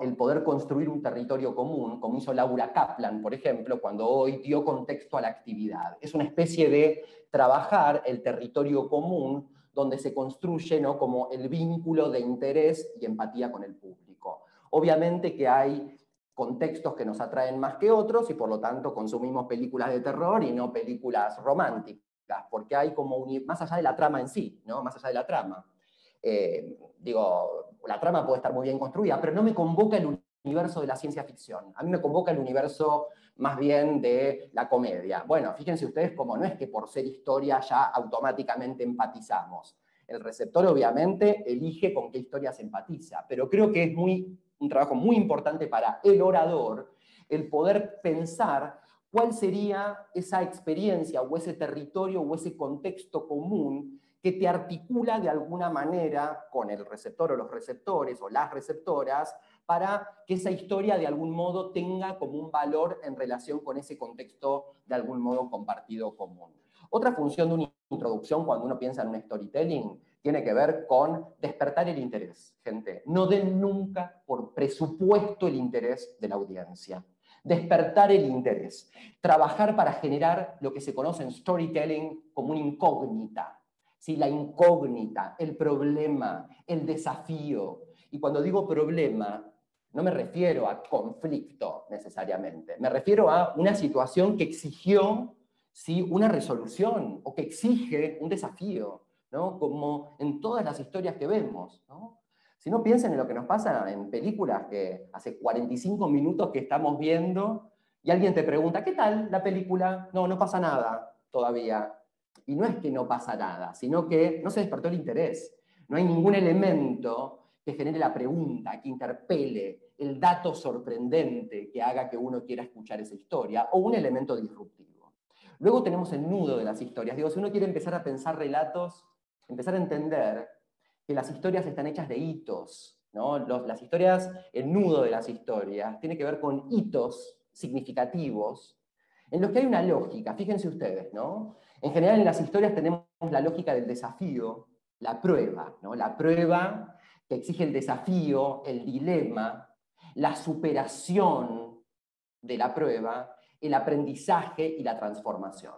el poder construir un territorio común, como hizo Laura Kaplan, por ejemplo, cuando hoy dio contexto a la actividad. Es una especie de trabajar el territorio común donde se construye ¿no? como el vínculo de interés y empatía con el público. Obviamente que hay contextos que nos atraen más que otros y por lo tanto consumimos películas de terror y no películas románticas, porque hay como más allá de la trama en sí, ¿no? más allá de la trama. Eh, digo, la trama puede estar muy bien construida, pero no me convoca el universo de la ciencia ficción. A mí me convoca el universo más bien de la comedia. Bueno, fíjense ustedes cómo no es que por ser historia ya automáticamente empatizamos. El receptor obviamente elige con qué historia se empatiza, pero creo que es muy, un trabajo muy importante para el orador el poder pensar cuál sería esa experiencia o ese territorio o ese contexto común que te articula de alguna manera con el receptor o los receptores o las receptoras para que esa historia de algún modo tenga como un valor en relación con ese contexto de algún modo compartido común. Otra función de una introducción cuando uno piensa en un storytelling tiene que ver con despertar el interés, gente. No den nunca por presupuesto el interés de la audiencia. Despertar el interés. Trabajar para generar lo que se conoce en storytelling como una incógnita. ¿Sí? La incógnita, el problema, el desafío. Y cuando digo problema, no me refiero a conflicto necesariamente, me refiero a una situación que exigió ¿sí? una resolución o que exige un desafío. ¿No? como en todas las historias que vemos. Si no piensen en lo que nos pasa en películas que hace 45 minutos que estamos viendo y alguien te pregunta, ¿qué tal la película? No, no pasa nada todavía. Y no es que no pasa nada, sino que no se despertó el interés. No hay ningún elemento que genere la pregunta, que interpele el dato sorprendente que haga que uno quiera escuchar esa historia, o un elemento disruptivo. Luego tenemos el nudo de las historias. Digo, si uno quiere empezar a pensar relatos empezar a entender que las historias están hechas de hitos. ¿no? las historias, el nudo de las historias, tiene que ver con hitos significativos en los que hay una lógica. Fíjense ustedes, ¿no? En general en las historias tenemos la lógica del desafío, la prueba, ¿no? La prueba que exige el desafío, el dilema, la superación de la prueba, el aprendizaje y la transformación.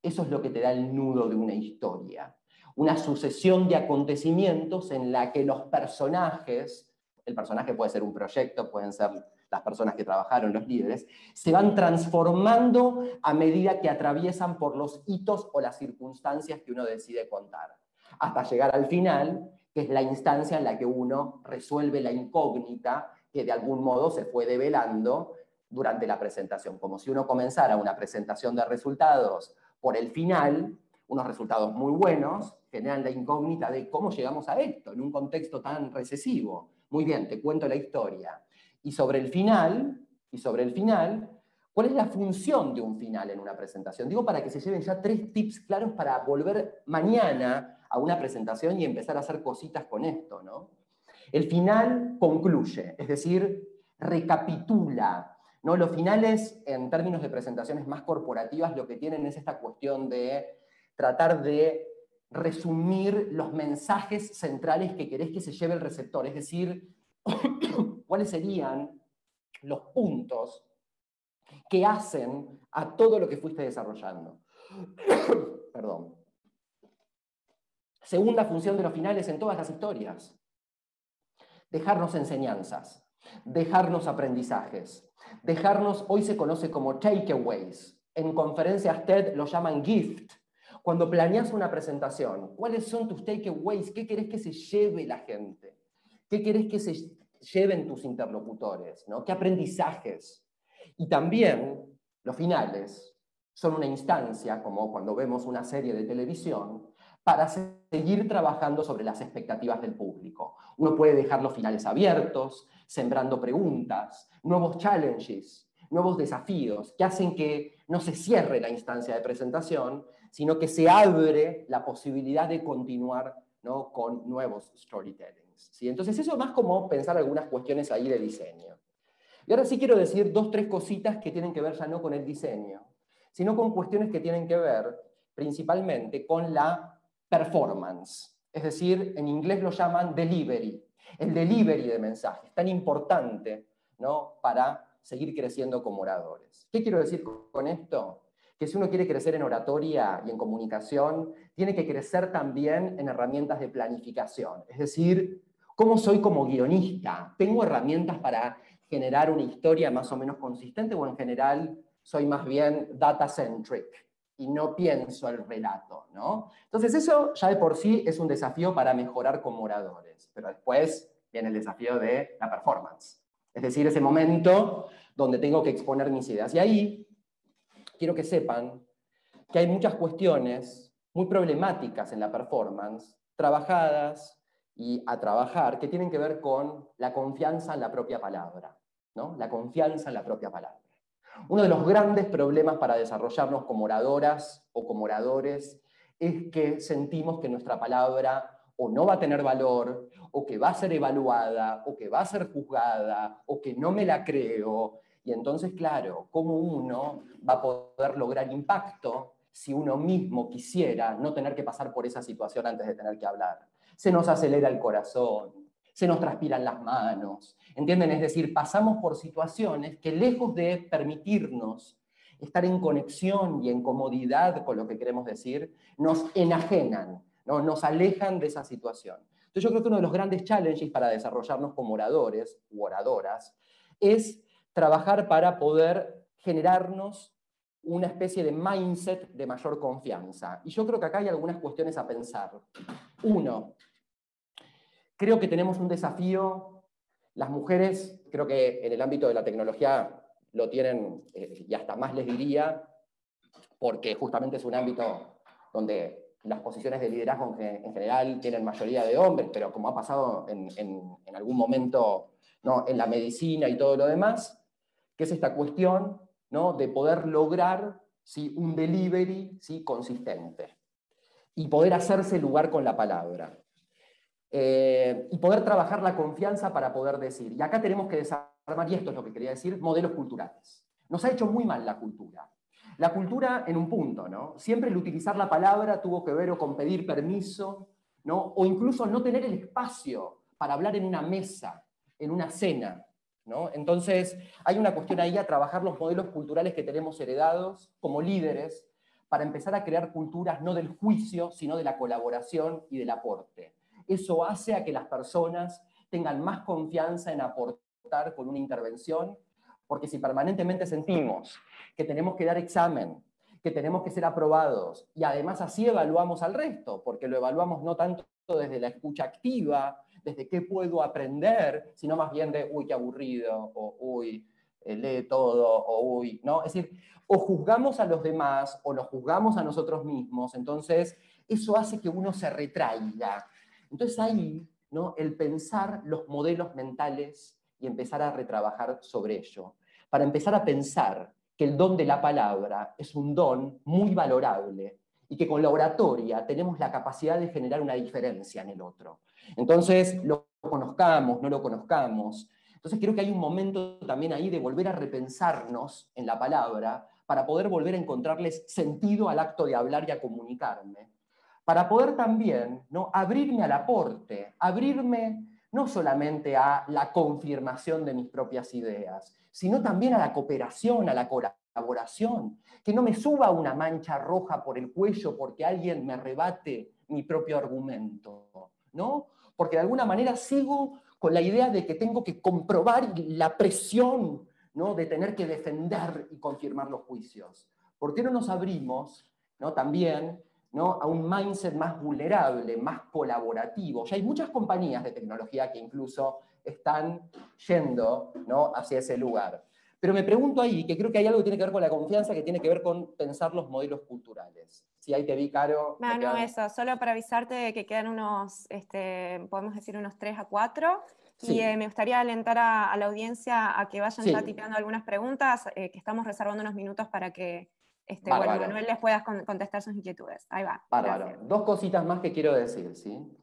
Eso es lo que te da el nudo de una historia una sucesión de acontecimientos en la que los personajes, el personaje puede ser un proyecto, pueden ser las personas que trabajaron, los líderes, se van transformando a medida que atraviesan por los hitos o las circunstancias que uno decide contar, hasta llegar al final, que es la instancia en la que uno resuelve la incógnita que de algún modo se fue develando durante la presentación, como si uno comenzara una presentación de resultados por el final, unos resultados muy buenos, generan la incógnita de cómo llegamos a esto en un contexto tan recesivo. Muy bien, te cuento la historia. Y sobre el final, y sobre el final, ¿cuál es la función de un final en una presentación? Digo para que se lleven ya tres tips claros para volver mañana a una presentación y empezar a hacer cositas con esto, ¿no? El final concluye, es decir, recapitula. ¿no? Los finales, en términos de presentaciones más corporativas, lo que tienen es esta cuestión de tratar de resumir los mensajes centrales que querés que se lleve el receptor, es decir, *coughs* cuáles serían los puntos que hacen a todo lo que fuiste desarrollando. *coughs* Perdón. Segunda función de los finales en todas las historias. Dejarnos enseñanzas, dejarnos aprendizajes, dejarnos, hoy se conoce como takeaways. En conferencias TED lo llaman gift, cuando planeas una presentación, ¿cuáles son tus takeaways? ¿Qué querés que se lleve la gente? ¿Qué querés que se lleven tus interlocutores? ¿no? ¿Qué aprendizajes? Y también los finales son una instancia, como cuando vemos una serie de televisión, para seguir trabajando sobre las expectativas del público. Uno puede dejar los finales abiertos, sembrando preguntas, nuevos challenges, nuevos desafíos que hacen que no se cierre la instancia de presentación, sino que se abre la posibilidad de continuar ¿no? con nuevos storytellings. ¿sí? Entonces eso es más como pensar algunas cuestiones ahí de diseño. Y ahora sí quiero decir dos, tres cositas que tienen que ver ya no con el diseño, sino con cuestiones que tienen que ver principalmente con la performance. Es decir, en inglés lo llaman delivery. El delivery de mensajes, tan importante ¿no? para seguir creciendo como oradores. ¿Qué quiero decir con esto? Que si uno quiere crecer en oratoria y en comunicación, tiene que crecer también en herramientas de planificación. Es decir, ¿cómo soy como guionista? ¿Tengo herramientas para generar una historia más o menos consistente o en general soy más bien data-centric y no pienso el relato? ¿no? Entonces eso ya de por sí es un desafío para mejorar como oradores, pero después viene el desafío de la performance. Es decir, ese momento donde tengo que exponer mis ideas. Y ahí quiero que sepan que hay muchas cuestiones muy problemáticas en la performance, trabajadas y a trabajar, que tienen que ver con la confianza en la propia palabra. ¿no? La confianza en la propia palabra. Uno de los grandes problemas para desarrollarnos como oradoras o como oradores es que sentimos que nuestra palabra o no va a tener valor, o que va a ser evaluada, o que va a ser juzgada, o que no me la creo. Y entonces, claro, ¿cómo uno va a poder lograr impacto si uno mismo quisiera no tener que pasar por esa situación antes de tener que hablar? se nos acelera el corazón, se nos transpiran las manos, ¿entienden? Es decir, pasamos por situaciones que lejos de permitirnos estar en conexión y en comodidad con lo que queremos decir, nos enajenan, ¿no? nos alejan de esa situación. Entonces yo creo que uno de los grandes challenges para desarrollarnos como oradores u oradoras es trabajar para poder generarnos una especie de mindset de mayor confianza. Y yo creo que acá hay algunas cuestiones a pensar. Uno, creo que tenemos un desafío, las mujeres, creo que en el ámbito de la tecnología lo tienen, eh, y hasta más les diría, porque justamente es un ámbito donde las posiciones de liderazgo en, general tienen mayoría de hombres, pero como ha pasado en, algún momento ¿no? en la medicina y todo lo demás, que es esta cuestión ¿no? de poder lograr ¿sí? un delivery ¿sí? consistente y poder hacerse lugar con la palabra. Eh, y poder trabajar la confianza para poder decir. Y acá tenemos que desarmar, y esto es lo que quería decir, modelos culturales. Nos ha hecho muy mal la cultura. La cultura en un punto, ¿no? Siempre el utilizar la palabra tuvo que ver o con pedir permiso, ¿no? O incluso no tener el espacio para hablar en una mesa, en una cena, ¿no? Entonces, hay una cuestión ahí a trabajar los modelos culturales que tenemos heredados como líderes para empezar a crear culturas no del juicio, sino de la colaboración y del aporte. Eso hace a que las personas tengan más confianza en aportar con una intervención, porque si permanentemente sentimos que tenemos que dar examen, que tenemos que ser aprobados, y además así evaluamos al resto, porque lo evaluamos no tanto desde la escucha activa, desde qué puedo aprender, sino más bien de, uy, qué aburrido, o uy, eh, lee todo, o uy, ¿no? Es decir, o juzgamos a los demás o nos juzgamos a nosotros mismos, entonces eso hace que uno se retraiga, entonces ahí, ¿no? el pensar los modelos mentales y empezar a retrabajar sobre ello, para empezar a pensar que el don de la palabra es un don muy valorable y que con la oratoria tenemos la capacidad de generar una diferencia en el otro. Entonces, lo conozcamos, no lo conozcamos. Entonces creo que hay un momento también ahí de volver a repensarnos en la palabra para poder volver a encontrarles sentido al acto de hablar y a comunicarme para poder también ¿no? abrirme al aporte, abrirme no solamente a la confirmación de mis propias ideas, sino también a la cooperación, a la colaboración, que no me suba una mancha roja por el cuello porque alguien me rebate mi propio argumento, ¿no? Porque de alguna manera sigo con la idea de que tengo que comprobar la presión ¿no? de tener que defender y confirmar los juicios. ¿Por qué no nos abrimos ¿no? también a un mindset más vulnerable, más colaborativo. Ya hay muchas compañías de tecnología que incluso están yendo ¿no? hacia ese lugar. Pero me pregunto ahí, que creo que hay algo que tiene que ver con la confianza, que tiene que ver con pensar los modelos culturales. Si ahí te vi, Caro. No, no, eso, solo para avisarte que quedan unos, este, podemos decir, unos 3 a 4. Y eh, me gustaría alentar a, la audiencia a que vayan ya tipeando algunas preguntas, eh, que estamos reservando unos minutos para que este, bueno, Manuel les puedas contestar sus inquietudes. Ahí va. Bárbaro. Dos cositas más que quiero decir, ¿sí?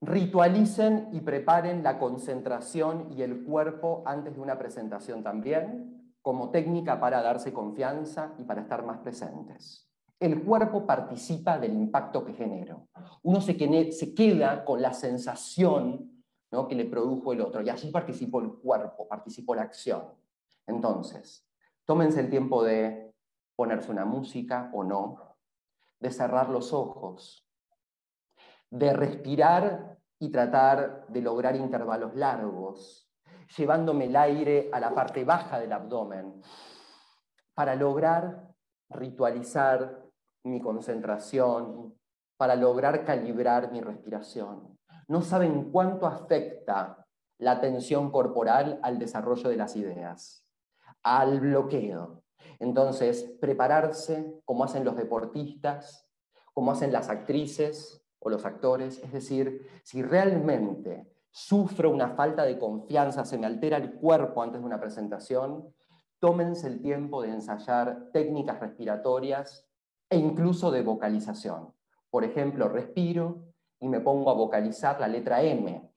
Ritualicen y preparen la concentración y el cuerpo antes de una presentación también, como técnica para darse confianza y para estar más presentes. El cuerpo participa del impacto que genero. Uno se, queda con la sensación ¿no? que le produjo el otro, y allí participó el cuerpo, participó la acción. Entonces, Tómense el tiempo de ponerse una música o no, de cerrar los ojos, de respirar y tratar de lograr intervalos largos, llevándome el aire a la parte baja del abdomen, para lograr ritualizar mi concentración, para lograr calibrar mi respiración. No saben cuánto afecta la tensión corporal al desarrollo de las ideas al bloqueo. Entonces, prepararse como hacen los deportistas, como hacen las actrices o los actores, es decir, si realmente sufro una falta de confianza, se me altera el cuerpo antes de una presentación, tómense el tiempo de ensayar técnicas respiratorias e incluso de vocalización. Por ejemplo, respiro y me pongo a vocalizar la letra M.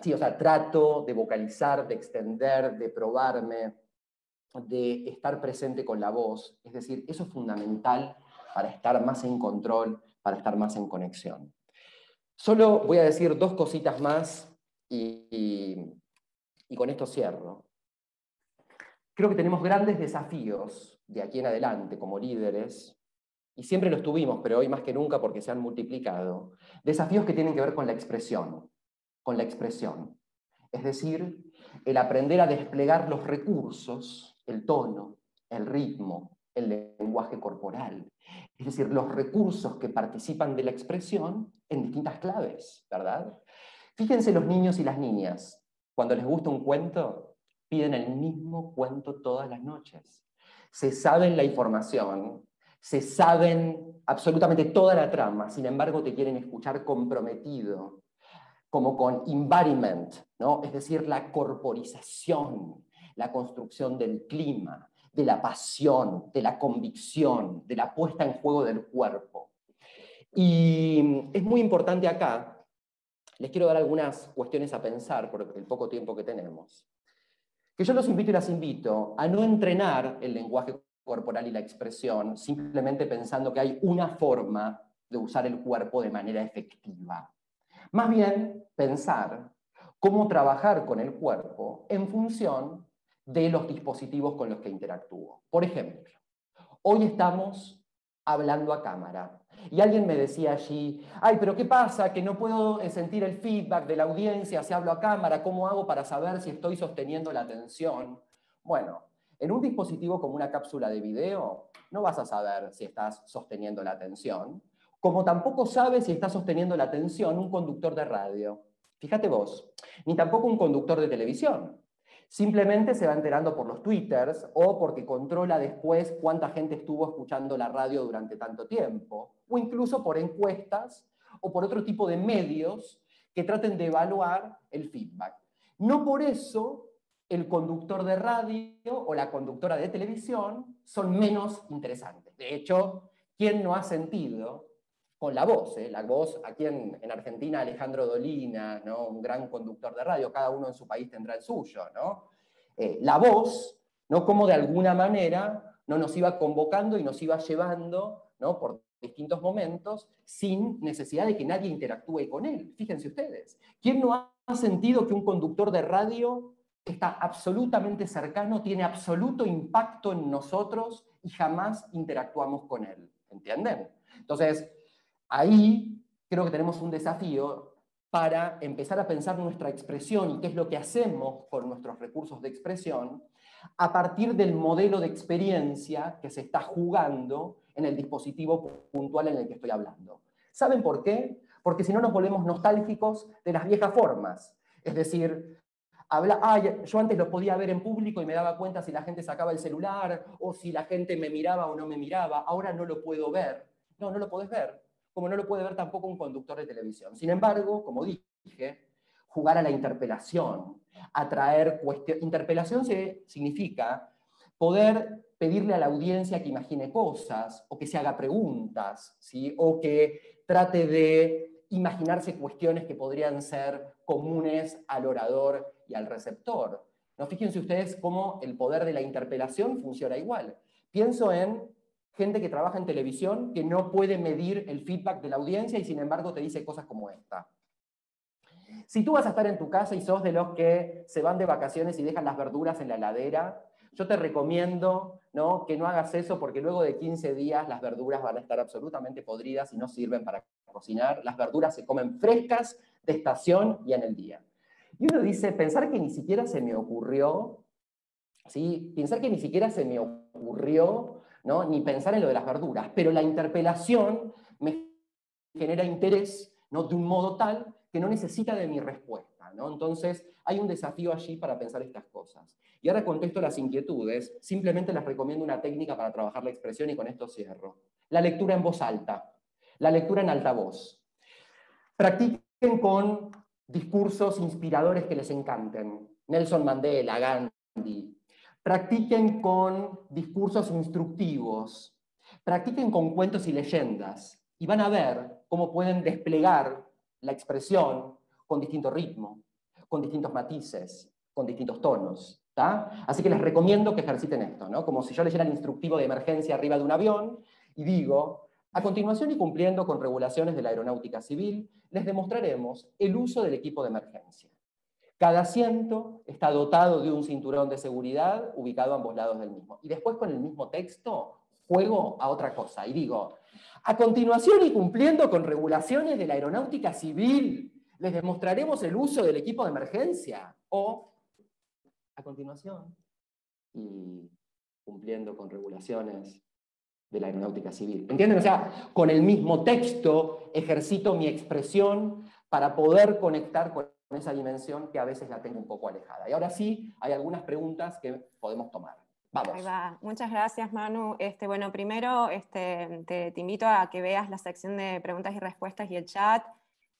Sí, o sea, trato de vocalizar, de extender, de probarme. De estar presente con la voz, es decir, eso es fundamental para estar más en control, para estar más en conexión. Solo voy a decir dos cositas más y, con esto cierro. Creo que tenemos grandes desafíos de aquí en adelante como líderes, y siempre los tuvimos, pero hoy más que nunca porque se han multiplicado, desafíos que tienen que ver con la expresión, con la expresión. Es decir, el aprender a desplegar los recursos, el tono, el ritmo, el lenguaje corporal, es decir, los recursos que participan de la expresión en distintas claves, ¿verdad? Fíjense los niños y las niñas, cuando les gusta un cuento, piden el mismo cuento todas las noches. Se saben la información, se saben absolutamente toda la trama, sin embargo te quieren escuchar comprometido, como con embodiment, ¿no? es decir, la corporización, la construcción del clima, de la pasión, de la convicción, de la puesta en juego del cuerpo. Y es muy importante acá, les quiero dar algunas cuestiones a pensar por el poco tiempo que tenemos, que yo los invito y las invito a no entrenar el lenguaje corporal y la expresión simplemente pensando que hay una forma de usar el cuerpo de manera efectiva. Más bien pensar cómo trabajar con el cuerpo en función de los dispositivos con los que interactúo. Por ejemplo, hoy estamos hablando a cámara. Y alguien me decía allí, ay, pero ¿qué pasa? Que no puedo eh, sentir el feedback de la audiencia si hablo a cámara, ¿cómo hago para saber si estoy sosteniendo la atención? Bueno, en un dispositivo como una cápsula de video, no vas a saber si estás sosteniendo la atención, como tampoco sabes si estás sosteniendo la atención un conductor de radio. Fíjate vos, ni tampoco un conductor de televisión. Simplemente se va enterando por los twitters o porque controla después cuánta gente estuvo escuchando la radio durante tanto tiempo, o incluso por encuestas o por otro tipo de medios que traten de evaluar el feedback. No por eso el conductor de radio o la conductora de televisión son menos interesantes. De hecho, ¿quién no ha sentido con la voz. ¿eh? La voz, aquí en, Argentina, Alejandro Dolina, ¿no? un gran conductor de radio, cada uno en su país tendrá el suyo. ¿no? Eh, la voz, ¿no? como de alguna manera no nos iba convocando y nos iba llevando ¿no? por distintos momentos sin necesidad de que nadie interactúe con él. Fíjense ustedes. ¿Quién no ha sentido que un conductor de radio está absolutamente cercano, tiene absoluto impacto en nosotros y jamás interactuamos con él? ¿Entienden? Entonces, ahí creo que tenemos un desafío para empezar a pensar nuestra expresión y qué es lo que hacemos con nuestros recursos de expresión a partir del modelo de experiencia que se está jugando en el dispositivo puntual en el que estoy hablando. ¿Saben por qué? Porque si no nos volvemos nostálgicos de las viejas formas. Es decir, habla, ah, yo antes lo podía ver en público y me daba cuenta si la gente sacaba el celular o si la gente me miraba o no me miraba. Ahora no lo puedo ver. No, no lo puedes ver como no lo puede ver tampoco un conductor de televisión. Sin embargo, como dije, jugar a la interpelación, atraer cuestiones. Interpelación significa poder pedirle a la audiencia que imagine cosas o que se haga preguntas, ¿sí? o que trate de imaginarse cuestiones que podrían ser comunes al orador y al receptor. ¿No? Fíjense ustedes cómo el poder de la interpelación funciona igual. Pienso en gente que trabaja en televisión que no puede medir el feedback de la audiencia y sin embargo te dice cosas como esta. Si tú vas a estar en tu casa y sos de los que se van de vacaciones y dejan las verduras en la heladera, yo te recomiendo ¿no? que no hagas eso porque luego de 15 días las verduras van a estar absolutamente podridas y no sirven para cocinar. Las verduras se comen frescas, de estación y en el día. Y uno dice, pensar que ni siquiera se me ocurrió, ¿sí? pensar que ni siquiera se me ocurrió ni pensar en lo de las verduras, pero la interpelación me genera interés ¿no? de un modo tal que no necesita de mi respuesta. ¿no? Entonces, hay un desafío allí para pensar estas cosas. Y ahora contesto las inquietudes, simplemente les recomiendo una técnica para trabajar la expresión y con esto cierro. La lectura en voz alta, la lectura en alta voz. Practiquen con discursos inspiradores que les encanten. Nelson Mandela, Gandhi, Practiquen con discursos instructivos, practiquen con cuentos y leyendas y van a ver cómo pueden desplegar la expresión con distinto ritmo, con distintos matices, con distintos tonos. Así que les recomiendo que ejerciten esto, ¿no? como si yo leyera el instructivo de emergencia arriba de un avión y digo, a continuación y cumpliendo con regulaciones de la aeronáutica civil, les demostraremos el uso del equipo de emergencia. Cada asiento está dotado de un cinturón de seguridad ubicado a ambos lados del mismo. Y después con el mismo texto juego a otra cosa y digo, a continuación y cumpliendo con regulaciones de la aeronáutica civil, les demostraremos el uso del equipo de emergencia. O a continuación y cumpliendo con regulaciones de la aeronáutica civil. ¿Entienden? O sea, con el mismo texto ejercito mi expresión para poder conectar con esa dimensión que a veces la tengo un poco alejada. Y ahora sí, hay algunas preguntas que podemos tomar. Vamos. Ahí va. Muchas gracias, Manu. Este, bueno, primero este, te, te, invito a que veas la sección de preguntas y respuestas y el chat.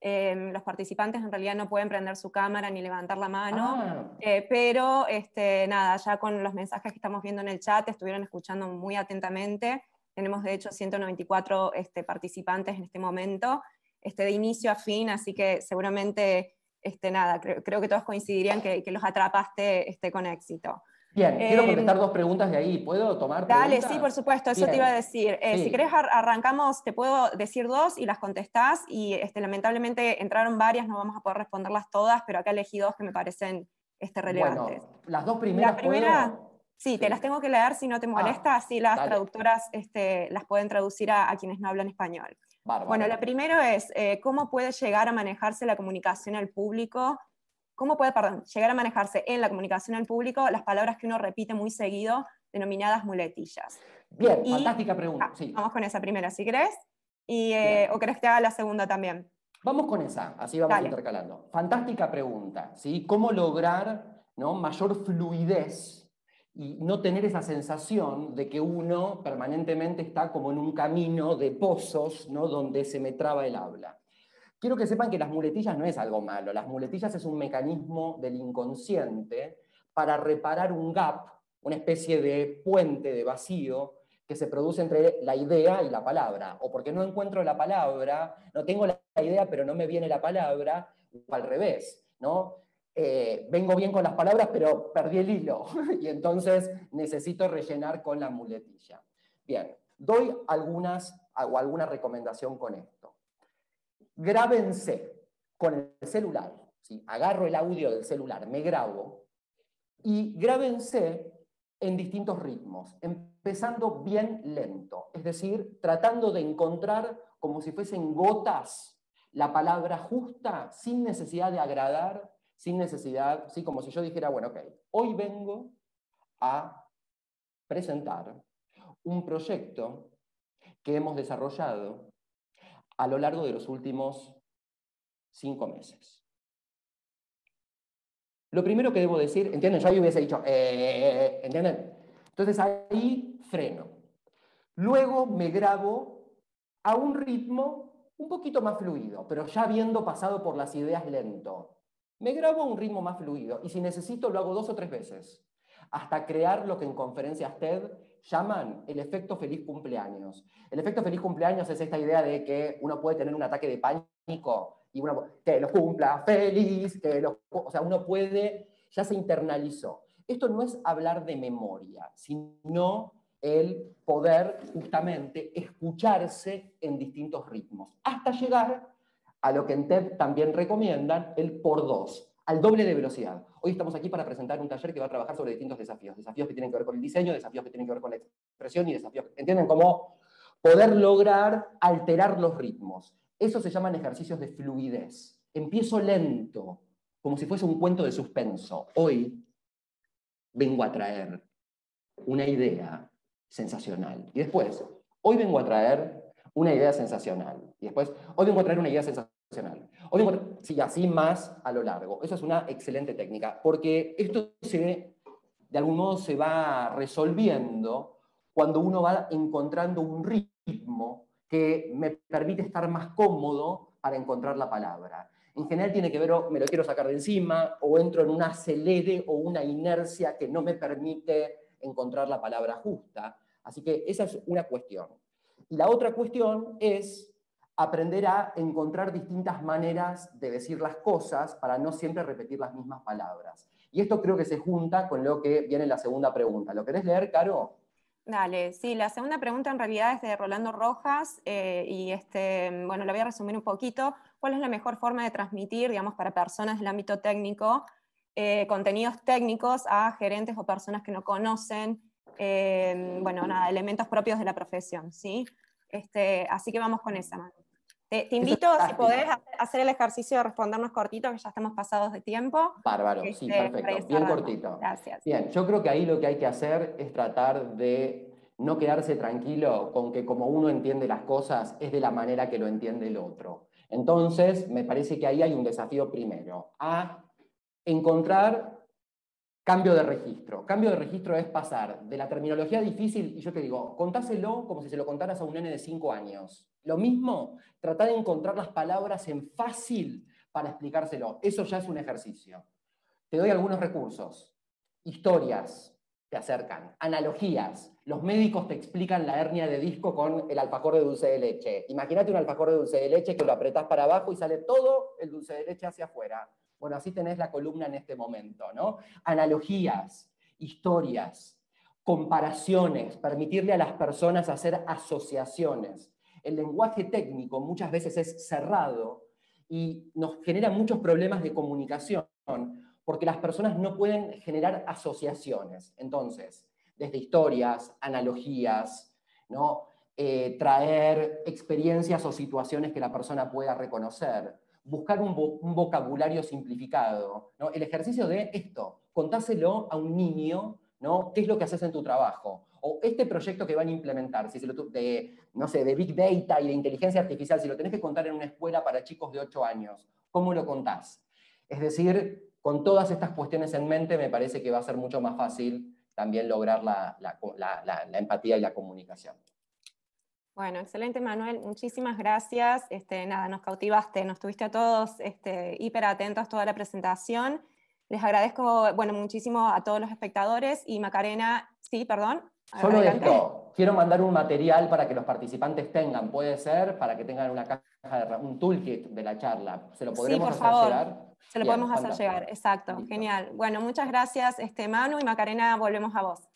Em, los participantes en realidad no pueden prender su cámara ni levantar la mano, ah. eh, pero este, nada, ya con los mensajes que estamos viendo en el chat estuvieron escuchando muy atentamente. Tenemos de hecho 194 este, participantes en este momento, este, de inicio a fin, así que seguramente este, nada, creo, que todos coincidirían que, que los atrapaste este, con éxito. Bien, quiero em, contestar dos preguntas de ahí. ¿Puedo tomar Dale, sí, por supuesto, eso te iba a decir. Eh, si querés, arrancamos, te puedo decir dos y las contestás. Y este, lamentablemente entraron varias, no vamos a poder responderlas todas, pero acá elegí dos que me parecen este, relevantes. Bueno, las dos primeras. La primera, sí, te las tengo que leer si no te ah, molesta, así las traductoras este, las pueden traducir a, quienes no hablan español. Bueno, la primera es, eh, ¿cómo puede llegar a manejarse la comunicación al público cómo puede, perdón, llegar a manejarse en la comunicación al público las palabras que uno repite muy seguido, denominadas muletillas. Bien, fantástica pregunta. Ah, vamos con esa primera, si querés. Y, eh, ¿O querés que haga la segunda también? Vamos con esa, así vamos intercalando. Fantástica pregunta, ¿sí? ¿Cómo lograr ¿no? mayor fluidez y no tener esa sensación de que uno permanentemente está como en un camino de pozos ¿no? donde se me traba el habla? Quiero que sepan que las muletillas no es algo malo, las muletillas es un mecanismo del inconsciente para reparar un gap, una especie de puente de vacío que se produce entre la idea y la palabra, o porque no encuentro la palabra, no tengo la idea pero no me viene la palabra, o al revés, ¿no? Eh, vengo bien con las palabras pero perdí el hilo *laughs* y entonces necesito rellenar con la muletilla. Bien, doy algunas o alguna recomendación con esto grábense con el celular, ¿sí? agarro el audio del celular, me grabo, y grábense en distintos ritmos, empezando bien lento, es decir, tratando de encontrar como si fuesen gotas la palabra justa, sin necesidad de agradar, sin necesidad, ¿sí? como si yo dijera, bueno, ok, hoy vengo a presentar un proyecto que hemos desarrollado a lo largo de los últimos cinco meses. Lo primero que debo decir, ¿entienden? Yo ahí hubiese dicho, eh, ¿entienden? Entonces ahí freno. Luego me grabo a un ritmo un poquito más fluido, pero ya habiendo pasado por las ideas lento. Me grabo a un ritmo más fluido y si necesito lo hago dos o tres veces, hasta crear lo que en conferencias TED llaman el efecto feliz cumpleaños. El efecto feliz cumpleaños es esta idea de que uno puede tener un ataque de pánico y uno que lo cumpla feliz, que lo, o sea, uno puede, ya se internalizó. Esto no es hablar de memoria, sino el poder justamente escucharse en distintos ritmos, hasta llegar a lo que en TED también recomiendan, el por dos, al doble de velocidad. Hoy estamos aquí para presentar un taller que va a trabajar sobre distintos desafíos, desafíos que tienen que ver con el diseño, desafíos que tienen que ver con la expresión y desafíos, ¿entienden? Cómo poder lograr alterar los ritmos. Eso se llaman ejercicios de fluidez. Empiezo lento, como si fuese un cuento de suspenso. Hoy vengo a traer una idea sensacional. Y después, hoy vengo a traer una idea sensacional. Y después, hoy vengo a traer una idea sensacional. Hoy sí, así más a lo largo. Eso es una excelente técnica, porque esto se, de algún modo se va resolviendo cuando uno va encontrando un ritmo que me permite estar más cómodo para encontrar la palabra. En general tiene que ver, o me lo quiero sacar de encima, o entro en un acelere o una inercia que no me permite encontrar la palabra justa. Así que esa es una cuestión. Y la otra cuestión es aprender a encontrar distintas maneras de decir las cosas para no siempre repetir las mismas palabras. Y esto creo que se junta con lo que viene en la segunda pregunta. ¿Lo querés leer, Caro? Dale, sí, la segunda pregunta en realidad es de Rolando Rojas eh, y este, bueno, la voy a resumir un poquito. ¿Cuál es la mejor forma de transmitir, digamos, para personas del ámbito técnico, eh, contenidos técnicos a gerentes o personas que no conocen, eh, bueno, nada, elementos propios de la profesión, ¿sí? Este, así que vamos con esa, mano. Te, invito, si podés, hacer el ejercicio de respondernos cortito, que ya estamos pasados de tiempo. Bárbaro, sí, perfecto, bien cortito. Gracias. Bien, yo creo que ahí lo que hay que hacer es tratar de no quedarse tranquilo con que como uno entiende las cosas es de la manera que lo entiende el otro. Entonces, me parece que ahí hay un desafío primero, a encontrar Cambio de registro. Cambio de registro es pasar de la terminología difícil, y yo te digo, contáselo como si se lo contaras a un nene de 5 años. Lo mismo, tratar de encontrar las palabras en fácil para explicárselo. Eso ya es un ejercicio. Te doy algunos recursos. Historias te acercan. Analogías. Los médicos te explican la hernia de disco con el alfajor de dulce de leche. Imagínate un alfajor de dulce de leche que lo apretás para abajo y sale todo el dulce de leche hacia afuera. Bueno, así tenés la columna en este momento, ¿no? Analogías, historias, comparaciones, permitirle a las personas hacer asociaciones. El lenguaje técnico muchas veces es cerrado y nos genera muchos problemas de comunicación porque las personas no pueden generar asociaciones. Entonces, desde historias, analogías, ¿no? Eh, traer experiencias o situaciones que la persona pueda reconocer, buscar un, vocabulario simplificado. El ejercicio de esto, contáselo a un niño, ¿no? ¿Qué es lo que haces en tu trabajo? O este proyecto que van a implementar, si se lo, de, no sé, de Big Data y de inteligencia artificial, si lo tenés que contar en una escuela para chicos de 8 años, ¿cómo lo contás? Es decir, con todas estas cuestiones en mente, me parece que va a ser mucho más fácil también lograr la empatía y la comunicación. Bueno, excelente Manuel, muchísimas gracias. Este, nada, nos cautivaste, nos tuviste a todos este, hiper atentos toda la presentación. Les agradezco, bueno, muchísimo a todos los espectadores y Macarena, sí, perdón. Solo esto, quiero mandar un material para que los participantes tengan, puede ser, para que tengan una caja de, un toolkit de la charla. ¿Se lo podremos hacer llegar? Se lo podemos hacer llegar, exacto, genial. Bueno, muchas gracias este, Manu y Macarena, volvemos a vos.